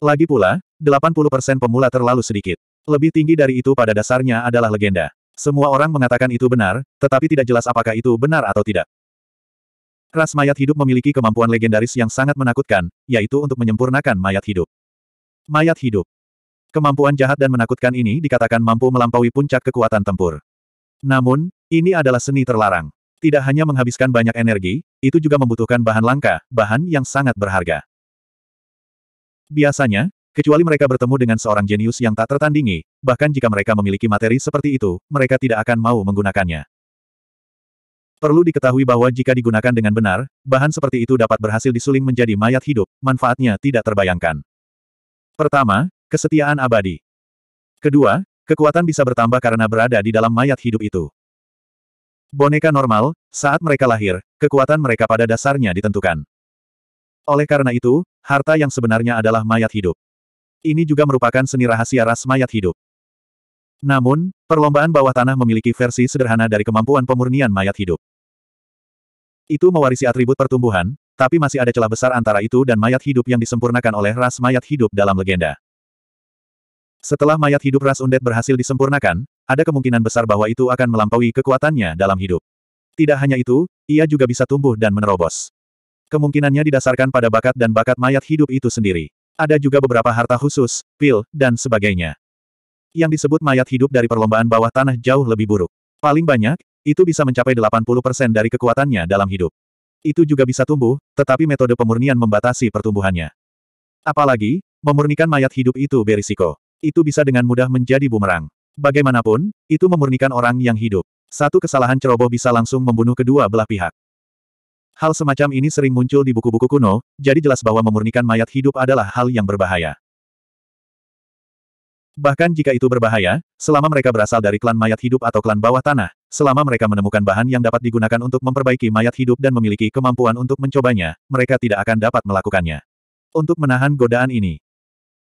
Lagi pula, 80% pemula terlalu sedikit. Lebih tinggi dari itu pada dasarnya adalah legenda. Semua orang mengatakan itu benar, tetapi tidak jelas apakah itu benar atau tidak. Ras mayat hidup memiliki kemampuan legendaris yang sangat menakutkan, yaitu untuk menyempurnakan mayat hidup. Mayat hidup. Kemampuan jahat dan menakutkan ini dikatakan mampu melampaui puncak kekuatan tempur. Namun, ini adalah seni terlarang. Tidak hanya menghabiskan banyak energi, itu juga membutuhkan bahan langka, bahan yang sangat berharga. Biasanya, Kecuali mereka bertemu dengan seorang jenius yang tak tertandingi, bahkan jika mereka memiliki materi seperti itu, mereka tidak akan mau menggunakannya. Perlu diketahui bahwa jika digunakan dengan benar, bahan seperti itu dapat berhasil disuling menjadi mayat hidup, manfaatnya tidak terbayangkan. Pertama, kesetiaan abadi. Kedua, kekuatan bisa bertambah karena berada di dalam mayat hidup itu. Boneka normal, saat mereka lahir, kekuatan mereka pada dasarnya ditentukan. Oleh karena itu, harta yang sebenarnya adalah mayat hidup. Ini juga merupakan seni rahasia ras mayat hidup. Namun, perlombaan bawah tanah memiliki versi sederhana dari kemampuan pemurnian mayat hidup. Itu mewarisi atribut pertumbuhan, tapi masih ada celah besar antara itu dan mayat hidup yang disempurnakan oleh ras mayat hidup dalam legenda. Setelah mayat hidup ras undead berhasil disempurnakan, ada kemungkinan besar bahwa itu akan melampaui kekuatannya dalam hidup. Tidak hanya itu, ia juga bisa tumbuh dan menerobos. Kemungkinannya didasarkan pada bakat dan bakat mayat hidup itu sendiri. Ada juga beberapa harta khusus, pil, dan sebagainya. Yang disebut mayat hidup dari perlombaan bawah tanah jauh lebih buruk. Paling banyak, itu bisa mencapai 80% dari kekuatannya dalam hidup. Itu juga bisa tumbuh, tetapi metode pemurnian membatasi pertumbuhannya. Apalagi, memurnikan mayat hidup itu berisiko. Itu bisa dengan mudah menjadi bumerang. Bagaimanapun, itu memurnikan orang yang hidup. Satu kesalahan ceroboh bisa langsung membunuh kedua belah pihak. Hal semacam ini sering muncul di buku-buku kuno, jadi jelas bahwa memurnikan mayat hidup adalah hal yang berbahaya. Bahkan jika itu berbahaya, selama mereka berasal dari klan mayat hidup atau klan bawah tanah, selama mereka menemukan bahan yang dapat digunakan untuk memperbaiki mayat hidup dan memiliki kemampuan untuk mencobanya, mereka tidak akan dapat melakukannya. Untuk menahan godaan ini,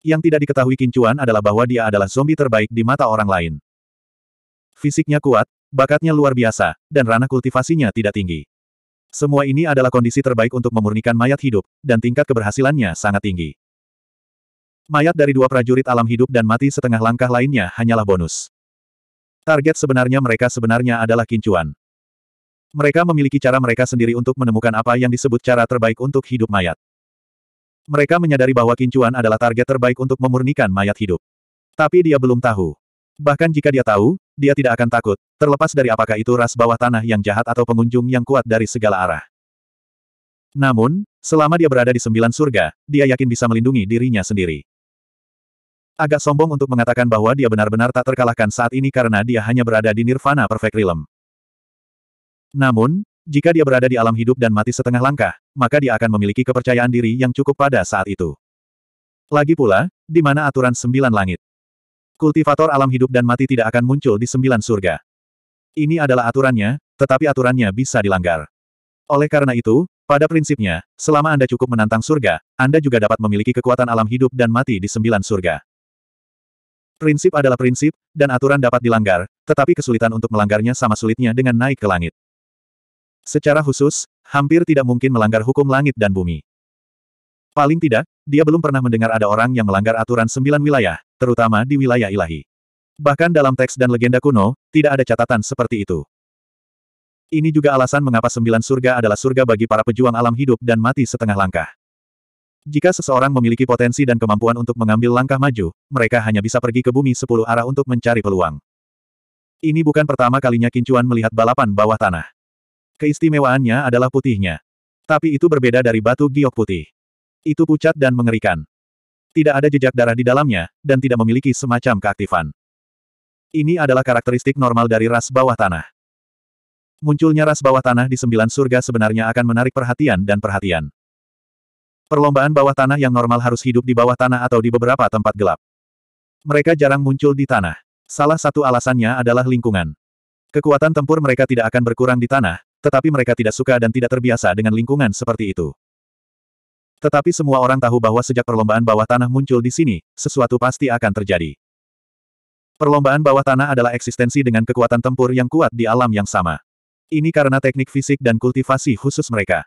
yang tidak diketahui Kincuan adalah bahwa dia adalah zombie terbaik di mata orang lain. Fisiknya kuat, bakatnya luar biasa, dan ranah kultivasinya tidak tinggi. Semua ini adalah kondisi terbaik untuk memurnikan mayat hidup, dan tingkat keberhasilannya sangat tinggi. Mayat dari dua prajurit alam hidup dan mati setengah langkah lainnya hanyalah bonus. Target sebenarnya mereka sebenarnya adalah kincuan. Mereka memiliki cara mereka sendiri untuk menemukan apa yang disebut cara terbaik untuk hidup mayat. Mereka menyadari bahwa kincuan adalah target terbaik untuk memurnikan mayat hidup. Tapi dia belum tahu. Bahkan jika dia tahu, dia tidak akan takut, terlepas dari apakah itu ras bawah tanah yang jahat atau pengunjung yang kuat dari segala arah. Namun, selama dia berada di sembilan surga, dia yakin bisa melindungi dirinya sendiri. Agak sombong untuk mengatakan bahwa dia benar-benar tak terkalahkan saat ini karena dia hanya berada di Nirvana Perfect Realm. Namun, jika dia berada di alam hidup dan mati setengah langkah, maka dia akan memiliki kepercayaan diri yang cukup pada saat itu. Lagi pula, di mana aturan sembilan langit? Kultivator alam hidup dan mati tidak akan muncul di sembilan surga. Ini adalah aturannya, tetapi aturannya bisa dilanggar. Oleh karena itu, pada prinsipnya, selama Anda cukup menantang surga, Anda juga dapat memiliki kekuatan alam hidup dan mati di sembilan surga. Prinsip adalah prinsip, dan aturan dapat dilanggar, tetapi kesulitan untuk melanggarnya sama sulitnya dengan naik ke langit. Secara khusus, hampir tidak mungkin melanggar hukum langit dan bumi. Paling tidak, dia belum pernah mendengar ada orang yang melanggar aturan sembilan wilayah, terutama di wilayah ilahi. Bahkan dalam teks dan legenda kuno, tidak ada catatan seperti itu. Ini juga alasan mengapa sembilan surga adalah surga bagi para pejuang alam hidup dan mati setengah langkah. Jika seseorang memiliki potensi dan kemampuan untuk mengambil langkah maju, mereka hanya bisa pergi ke bumi sepuluh arah untuk mencari peluang. Ini bukan pertama kalinya Kincuan melihat balapan bawah tanah. Keistimewaannya adalah putihnya. Tapi itu berbeda dari batu giok putih. Itu pucat dan mengerikan. Tidak ada jejak darah di dalamnya, dan tidak memiliki semacam keaktifan. Ini adalah karakteristik normal dari ras bawah tanah. Munculnya ras bawah tanah di sembilan surga sebenarnya akan menarik perhatian dan perhatian. Perlombaan bawah tanah yang normal harus hidup di bawah tanah atau di beberapa tempat gelap. Mereka jarang muncul di tanah. Salah satu alasannya adalah lingkungan. Kekuatan tempur mereka tidak akan berkurang di tanah, tetapi mereka tidak suka dan tidak terbiasa dengan lingkungan seperti itu. Tetapi semua orang tahu bahwa sejak perlombaan bawah tanah muncul di sini, sesuatu pasti akan terjadi. Perlombaan bawah tanah adalah eksistensi dengan kekuatan tempur yang kuat di alam yang sama. Ini karena teknik fisik dan kultivasi khusus mereka.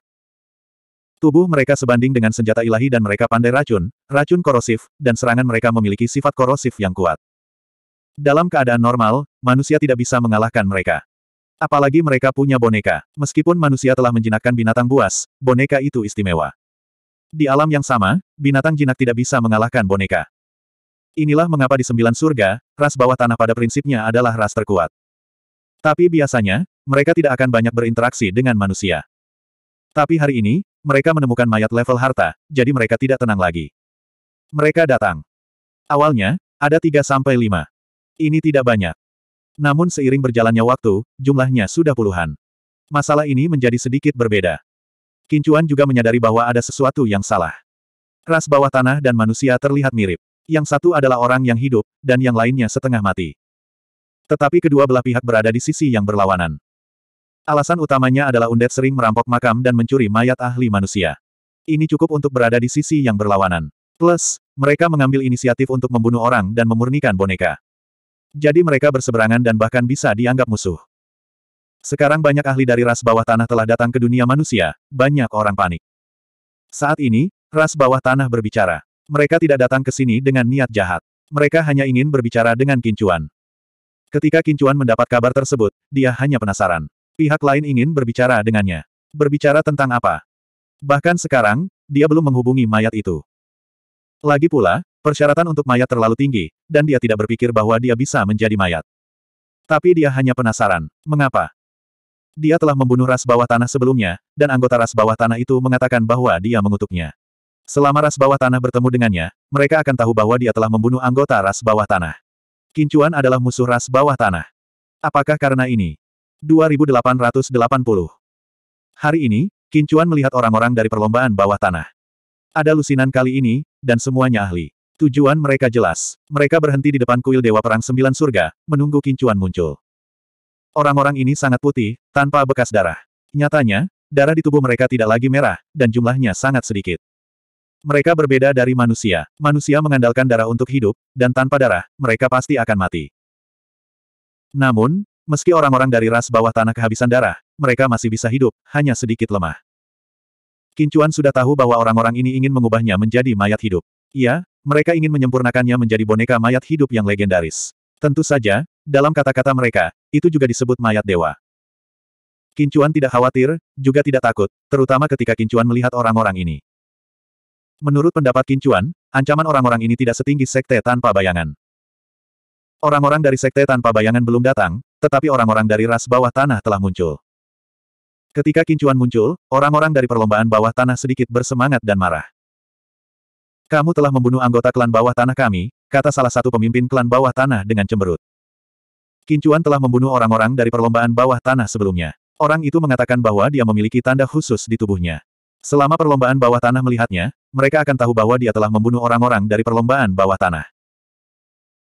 Tubuh mereka sebanding dengan senjata ilahi dan mereka pandai racun, racun korosif, dan serangan mereka memiliki sifat korosif yang kuat. Dalam keadaan normal, manusia tidak bisa mengalahkan mereka. Apalagi mereka punya boneka. Meskipun manusia telah menjinakkan binatang buas, boneka itu istimewa. Di alam yang sama, binatang jinak tidak bisa mengalahkan boneka. Inilah mengapa di sembilan surga, ras bawah tanah pada prinsipnya adalah ras terkuat. Tapi biasanya, mereka tidak akan banyak berinteraksi dengan manusia. Tapi hari ini, mereka menemukan mayat level harta, jadi mereka tidak tenang lagi. Mereka datang. Awalnya, ada tiga sampai lima. Ini tidak banyak. Namun seiring berjalannya waktu, jumlahnya sudah puluhan. Masalah ini menjadi sedikit berbeda. Kincuan juga menyadari bahwa ada sesuatu yang salah. Ras bawah tanah dan manusia terlihat mirip. Yang satu adalah orang yang hidup, dan yang lainnya setengah mati. Tetapi kedua belah pihak berada di sisi yang berlawanan. Alasan utamanya adalah Undead sering merampok makam dan mencuri mayat ahli manusia. Ini cukup untuk berada di sisi yang berlawanan. Plus, mereka mengambil inisiatif untuk membunuh orang dan memurnikan boneka. Jadi mereka berseberangan dan bahkan bisa dianggap musuh. Sekarang banyak ahli dari ras bawah tanah telah datang ke dunia manusia, banyak orang panik. Saat ini, ras bawah tanah berbicara. Mereka tidak datang ke sini dengan niat jahat. Mereka hanya ingin berbicara dengan Kincuan. Ketika Kincuan mendapat kabar tersebut, dia hanya penasaran. Pihak lain ingin berbicara dengannya. Berbicara tentang apa? Bahkan sekarang, dia belum menghubungi mayat itu. Lagi pula, persyaratan untuk mayat terlalu tinggi, dan dia tidak berpikir bahwa dia bisa menjadi mayat. Tapi dia hanya penasaran, mengapa? Dia telah membunuh ras bawah tanah sebelumnya, dan anggota ras bawah tanah itu mengatakan bahwa dia mengutuknya. Selama ras bawah tanah bertemu dengannya, mereka akan tahu bahwa dia telah membunuh anggota ras bawah tanah. Kincuan adalah musuh ras bawah tanah. Apakah karena ini? 2880 Hari ini, Kincuan melihat orang-orang dari perlombaan bawah tanah. Ada lusinan kali ini, dan semuanya ahli. Tujuan mereka jelas. Mereka berhenti di depan kuil Dewa Perang Sembilan Surga, menunggu Kincuan muncul. Orang-orang ini sangat putih, tanpa bekas darah. Nyatanya, darah di tubuh mereka tidak lagi merah, dan jumlahnya sangat sedikit. Mereka berbeda dari manusia. Manusia mengandalkan darah untuk hidup, dan tanpa darah, mereka pasti akan mati. Namun, meski orang-orang dari ras bawah tanah kehabisan darah, mereka masih bisa hidup, hanya sedikit lemah. Kincuan sudah tahu bahwa orang-orang ini ingin mengubahnya menjadi mayat hidup. Iya, mereka ingin menyempurnakannya menjadi boneka mayat hidup yang legendaris. Tentu saja, dalam kata-kata mereka, itu juga disebut mayat dewa. Kincuan tidak khawatir, juga tidak takut, terutama ketika Kincuan melihat orang-orang ini. Menurut pendapat Kincuan, ancaman orang-orang ini tidak setinggi sekte tanpa bayangan. Orang-orang dari sekte tanpa bayangan belum datang, tetapi orang-orang dari ras bawah tanah telah muncul. Ketika Kincuan muncul, orang-orang dari perlombaan bawah tanah sedikit bersemangat dan marah. Kamu telah membunuh anggota klan bawah tanah kami, kata salah satu pemimpin klan bawah tanah dengan cemberut. Kincuan telah membunuh orang-orang dari perlombaan bawah tanah sebelumnya. Orang itu mengatakan bahwa dia memiliki tanda khusus di tubuhnya. Selama perlombaan bawah tanah melihatnya, mereka akan tahu bahwa dia telah membunuh orang-orang dari perlombaan bawah tanah.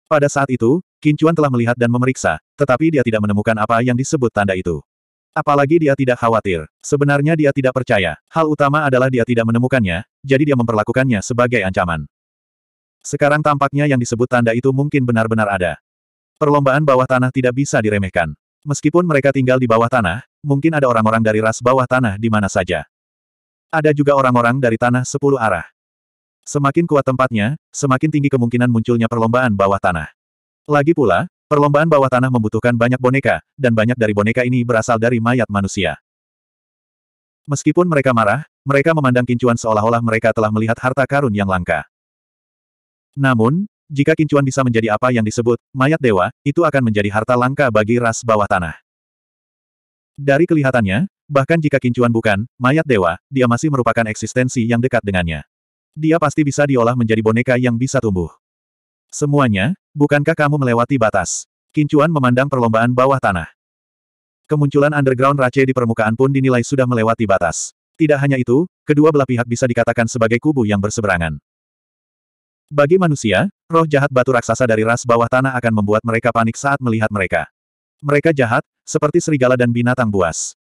Pada saat itu, Kincuan telah melihat dan memeriksa, tetapi dia tidak menemukan apa yang disebut tanda itu. Apalagi dia tidak khawatir. Sebenarnya dia tidak percaya. Hal utama adalah dia tidak menemukannya, jadi dia memperlakukannya sebagai ancaman. Sekarang tampaknya yang disebut tanda itu mungkin benar-benar ada. Perlombaan bawah tanah tidak bisa diremehkan. Meskipun mereka tinggal di bawah tanah, mungkin ada orang-orang dari ras bawah tanah di mana saja. Ada juga orang-orang dari tanah sepuluh arah. Semakin kuat tempatnya, semakin tinggi kemungkinan munculnya perlombaan bawah tanah. Lagi pula, Perlombaan bawah tanah membutuhkan banyak boneka, dan banyak dari boneka ini berasal dari mayat manusia. Meskipun mereka marah, mereka memandang kincuan seolah-olah mereka telah melihat harta karun yang langka. Namun, jika kincuan bisa menjadi apa yang disebut mayat dewa, itu akan menjadi harta langka bagi ras bawah tanah. Dari kelihatannya, bahkan jika kincuan bukan mayat dewa, dia masih merupakan eksistensi yang dekat dengannya. Dia pasti bisa diolah menjadi boneka yang bisa tumbuh. Semuanya, bukankah kamu melewati batas? Kincuan memandang perlombaan bawah tanah. Kemunculan underground Rache di permukaan pun dinilai sudah melewati batas. Tidak hanya itu, kedua belah pihak bisa dikatakan sebagai kubu yang berseberangan. Bagi manusia, roh jahat batu raksasa dari ras bawah tanah akan membuat mereka panik saat melihat mereka. Mereka jahat, seperti serigala dan binatang buas.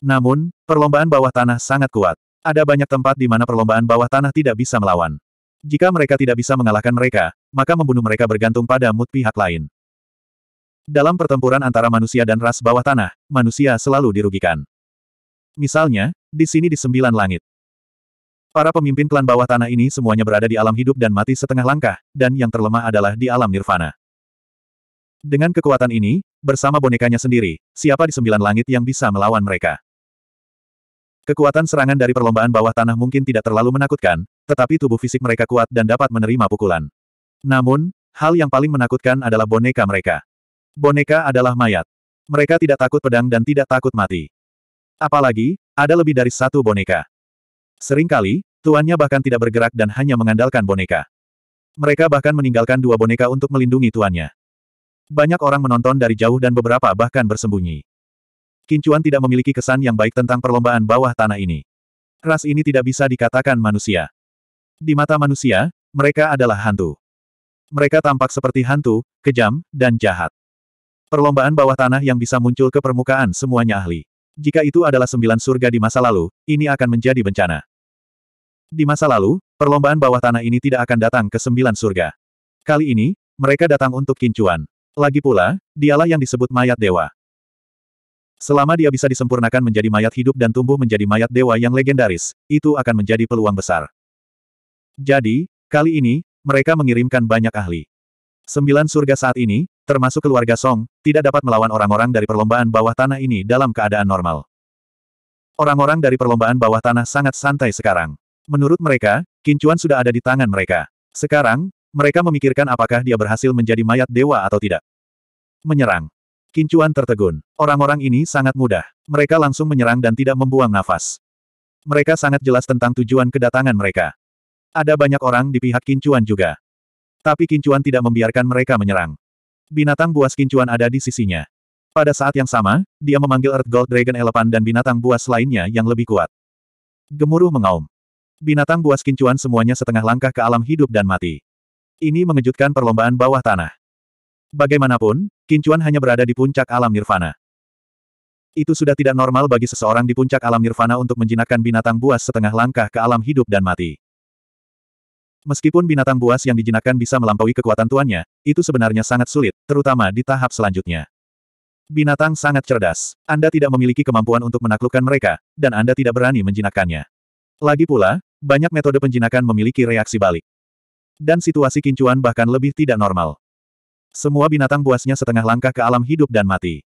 Namun, perlombaan bawah tanah sangat kuat. Ada banyak tempat di mana perlombaan bawah tanah tidak bisa melawan. Jika mereka tidak bisa mengalahkan mereka, maka membunuh mereka bergantung pada mood pihak lain. Dalam pertempuran antara manusia dan ras bawah tanah, manusia selalu dirugikan. Misalnya, di sini di sembilan langit. Para pemimpin klan bawah tanah ini semuanya berada di alam hidup dan mati setengah langkah, dan yang terlemah adalah di alam nirvana. Dengan kekuatan ini, bersama bonekanya sendiri, siapa di sembilan langit yang bisa melawan mereka? Kekuatan serangan dari perlombaan bawah tanah mungkin tidak terlalu menakutkan, tetapi tubuh fisik mereka kuat dan dapat menerima pukulan. Namun, hal yang paling menakutkan adalah boneka mereka. Boneka adalah mayat. Mereka tidak takut pedang dan tidak takut mati. Apalagi, ada lebih dari satu boneka. Seringkali, tuannya bahkan tidak bergerak dan hanya mengandalkan boneka. Mereka bahkan meninggalkan dua boneka untuk melindungi tuannya. Banyak orang menonton dari jauh dan beberapa bahkan bersembunyi. Kincuan tidak memiliki kesan yang baik tentang perlombaan bawah tanah ini. Ras ini tidak bisa dikatakan manusia. Di mata manusia, mereka adalah hantu. Mereka tampak seperti hantu, kejam, dan jahat. Perlombaan bawah tanah yang bisa muncul ke permukaan semuanya ahli. Jika itu adalah sembilan surga di masa lalu, ini akan menjadi bencana. Di masa lalu, perlombaan bawah tanah ini tidak akan datang ke sembilan surga. Kali ini, mereka datang untuk kincuan. Lagi pula, dialah yang disebut mayat dewa. Selama dia bisa disempurnakan menjadi mayat hidup dan tumbuh menjadi mayat dewa yang legendaris, itu akan menjadi peluang besar. Jadi, kali ini, mereka mengirimkan banyak ahli. Sembilan surga saat ini, termasuk keluarga Song, tidak dapat melawan orang-orang dari perlombaan bawah tanah ini dalam keadaan normal. Orang-orang dari perlombaan bawah tanah sangat santai sekarang. Menurut mereka, kincuan sudah ada di tangan mereka. Sekarang, mereka memikirkan apakah dia berhasil menjadi mayat dewa atau tidak. Menyerang. Kincuan tertegun. Orang-orang ini sangat mudah. Mereka langsung menyerang dan tidak membuang nafas. Mereka sangat jelas tentang tujuan kedatangan mereka. Ada banyak orang di pihak Kincuan juga. Tapi Kincuan tidak membiarkan mereka menyerang. Binatang buas Kincuan ada di sisinya. Pada saat yang sama, dia memanggil Earth Gold Dragon Elephant dan binatang buas lainnya yang lebih kuat. Gemuruh mengaum. Binatang buas Kincuan semuanya setengah langkah ke alam hidup dan mati. Ini mengejutkan perlombaan bawah tanah. Bagaimanapun, Kincuan hanya berada di puncak alam nirvana. Itu sudah tidak normal bagi seseorang di puncak alam nirvana untuk menjinakkan binatang buas setengah langkah ke alam hidup dan mati. Meskipun binatang buas yang dijinakkan bisa melampaui kekuatan tuannya, itu sebenarnya sangat sulit, terutama di tahap selanjutnya. Binatang sangat cerdas. Anda tidak memiliki kemampuan untuk menaklukkan mereka, dan Anda tidak berani menjinakkannya. Lagi pula, banyak metode penjinakan memiliki reaksi balik. Dan situasi kincuan bahkan lebih tidak normal. Semua binatang buasnya setengah langkah ke alam hidup dan mati.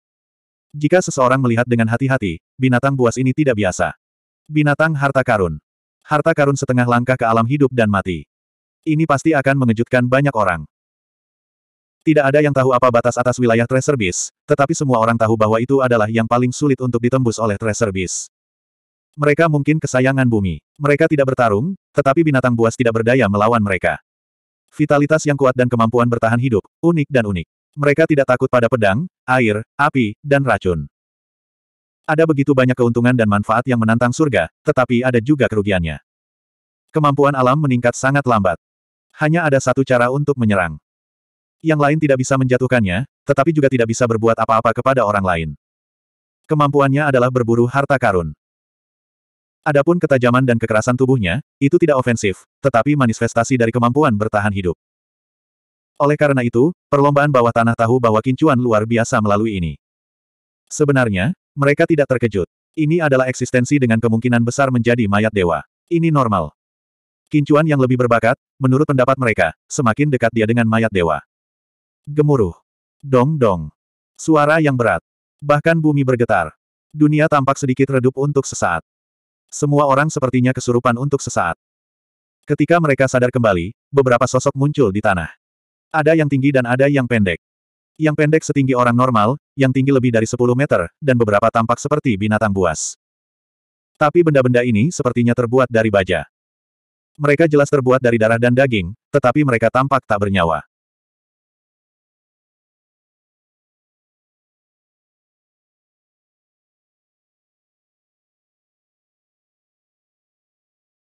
Jika seseorang melihat dengan hati-hati, binatang buas ini tidak biasa. Binatang harta karun. Harta karun setengah langkah ke alam hidup dan mati. Ini pasti akan mengejutkan banyak orang. Tidak ada yang tahu apa batas atas wilayah Treasure Beast, tetapi semua orang tahu bahwa itu adalah yang paling sulit untuk ditembus oleh Treasure Beast. Mereka mungkin kesayangan bumi. Mereka tidak bertarung, tetapi binatang buas tidak berdaya melawan mereka. Vitalitas yang kuat dan kemampuan bertahan hidup, unik dan unik. Mereka tidak takut pada pedang, air, api, dan racun. Ada begitu banyak keuntungan dan manfaat yang menantang surga, tetapi ada juga kerugiannya. Kemampuan alam meningkat sangat lambat. Hanya ada satu cara untuk menyerang. Yang lain tidak bisa menjatuhkannya, tetapi juga tidak bisa berbuat apa-apa kepada orang lain. Kemampuannya adalah berburu harta karun. Adapun ketajaman dan kekerasan tubuhnya, itu tidak ofensif, tetapi manifestasi dari kemampuan bertahan hidup. Oleh karena itu, perlombaan bawah tanah tahu bahwa kincuan luar biasa melalui ini. Sebenarnya, mereka tidak terkejut. Ini adalah eksistensi dengan kemungkinan besar menjadi mayat dewa. Ini normal. Kincuan yang lebih berbakat, menurut pendapat mereka, semakin dekat dia dengan mayat dewa. Gemuruh. Dong-dong. Suara yang berat. Bahkan bumi bergetar. Dunia tampak sedikit redup untuk sesaat. Semua orang sepertinya kesurupan untuk sesaat. Ketika mereka sadar kembali, beberapa sosok muncul di tanah. Ada yang tinggi dan ada yang pendek. Yang pendek setinggi orang normal, yang tinggi lebih dari 10 meter, dan beberapa tampak seperti binatang buas. Tapi benda-benda ini sepertinya terbuat dari baja. Mereka jelas terbuat dari darah dan daging, tetapi mereka tampak tak bernyawa.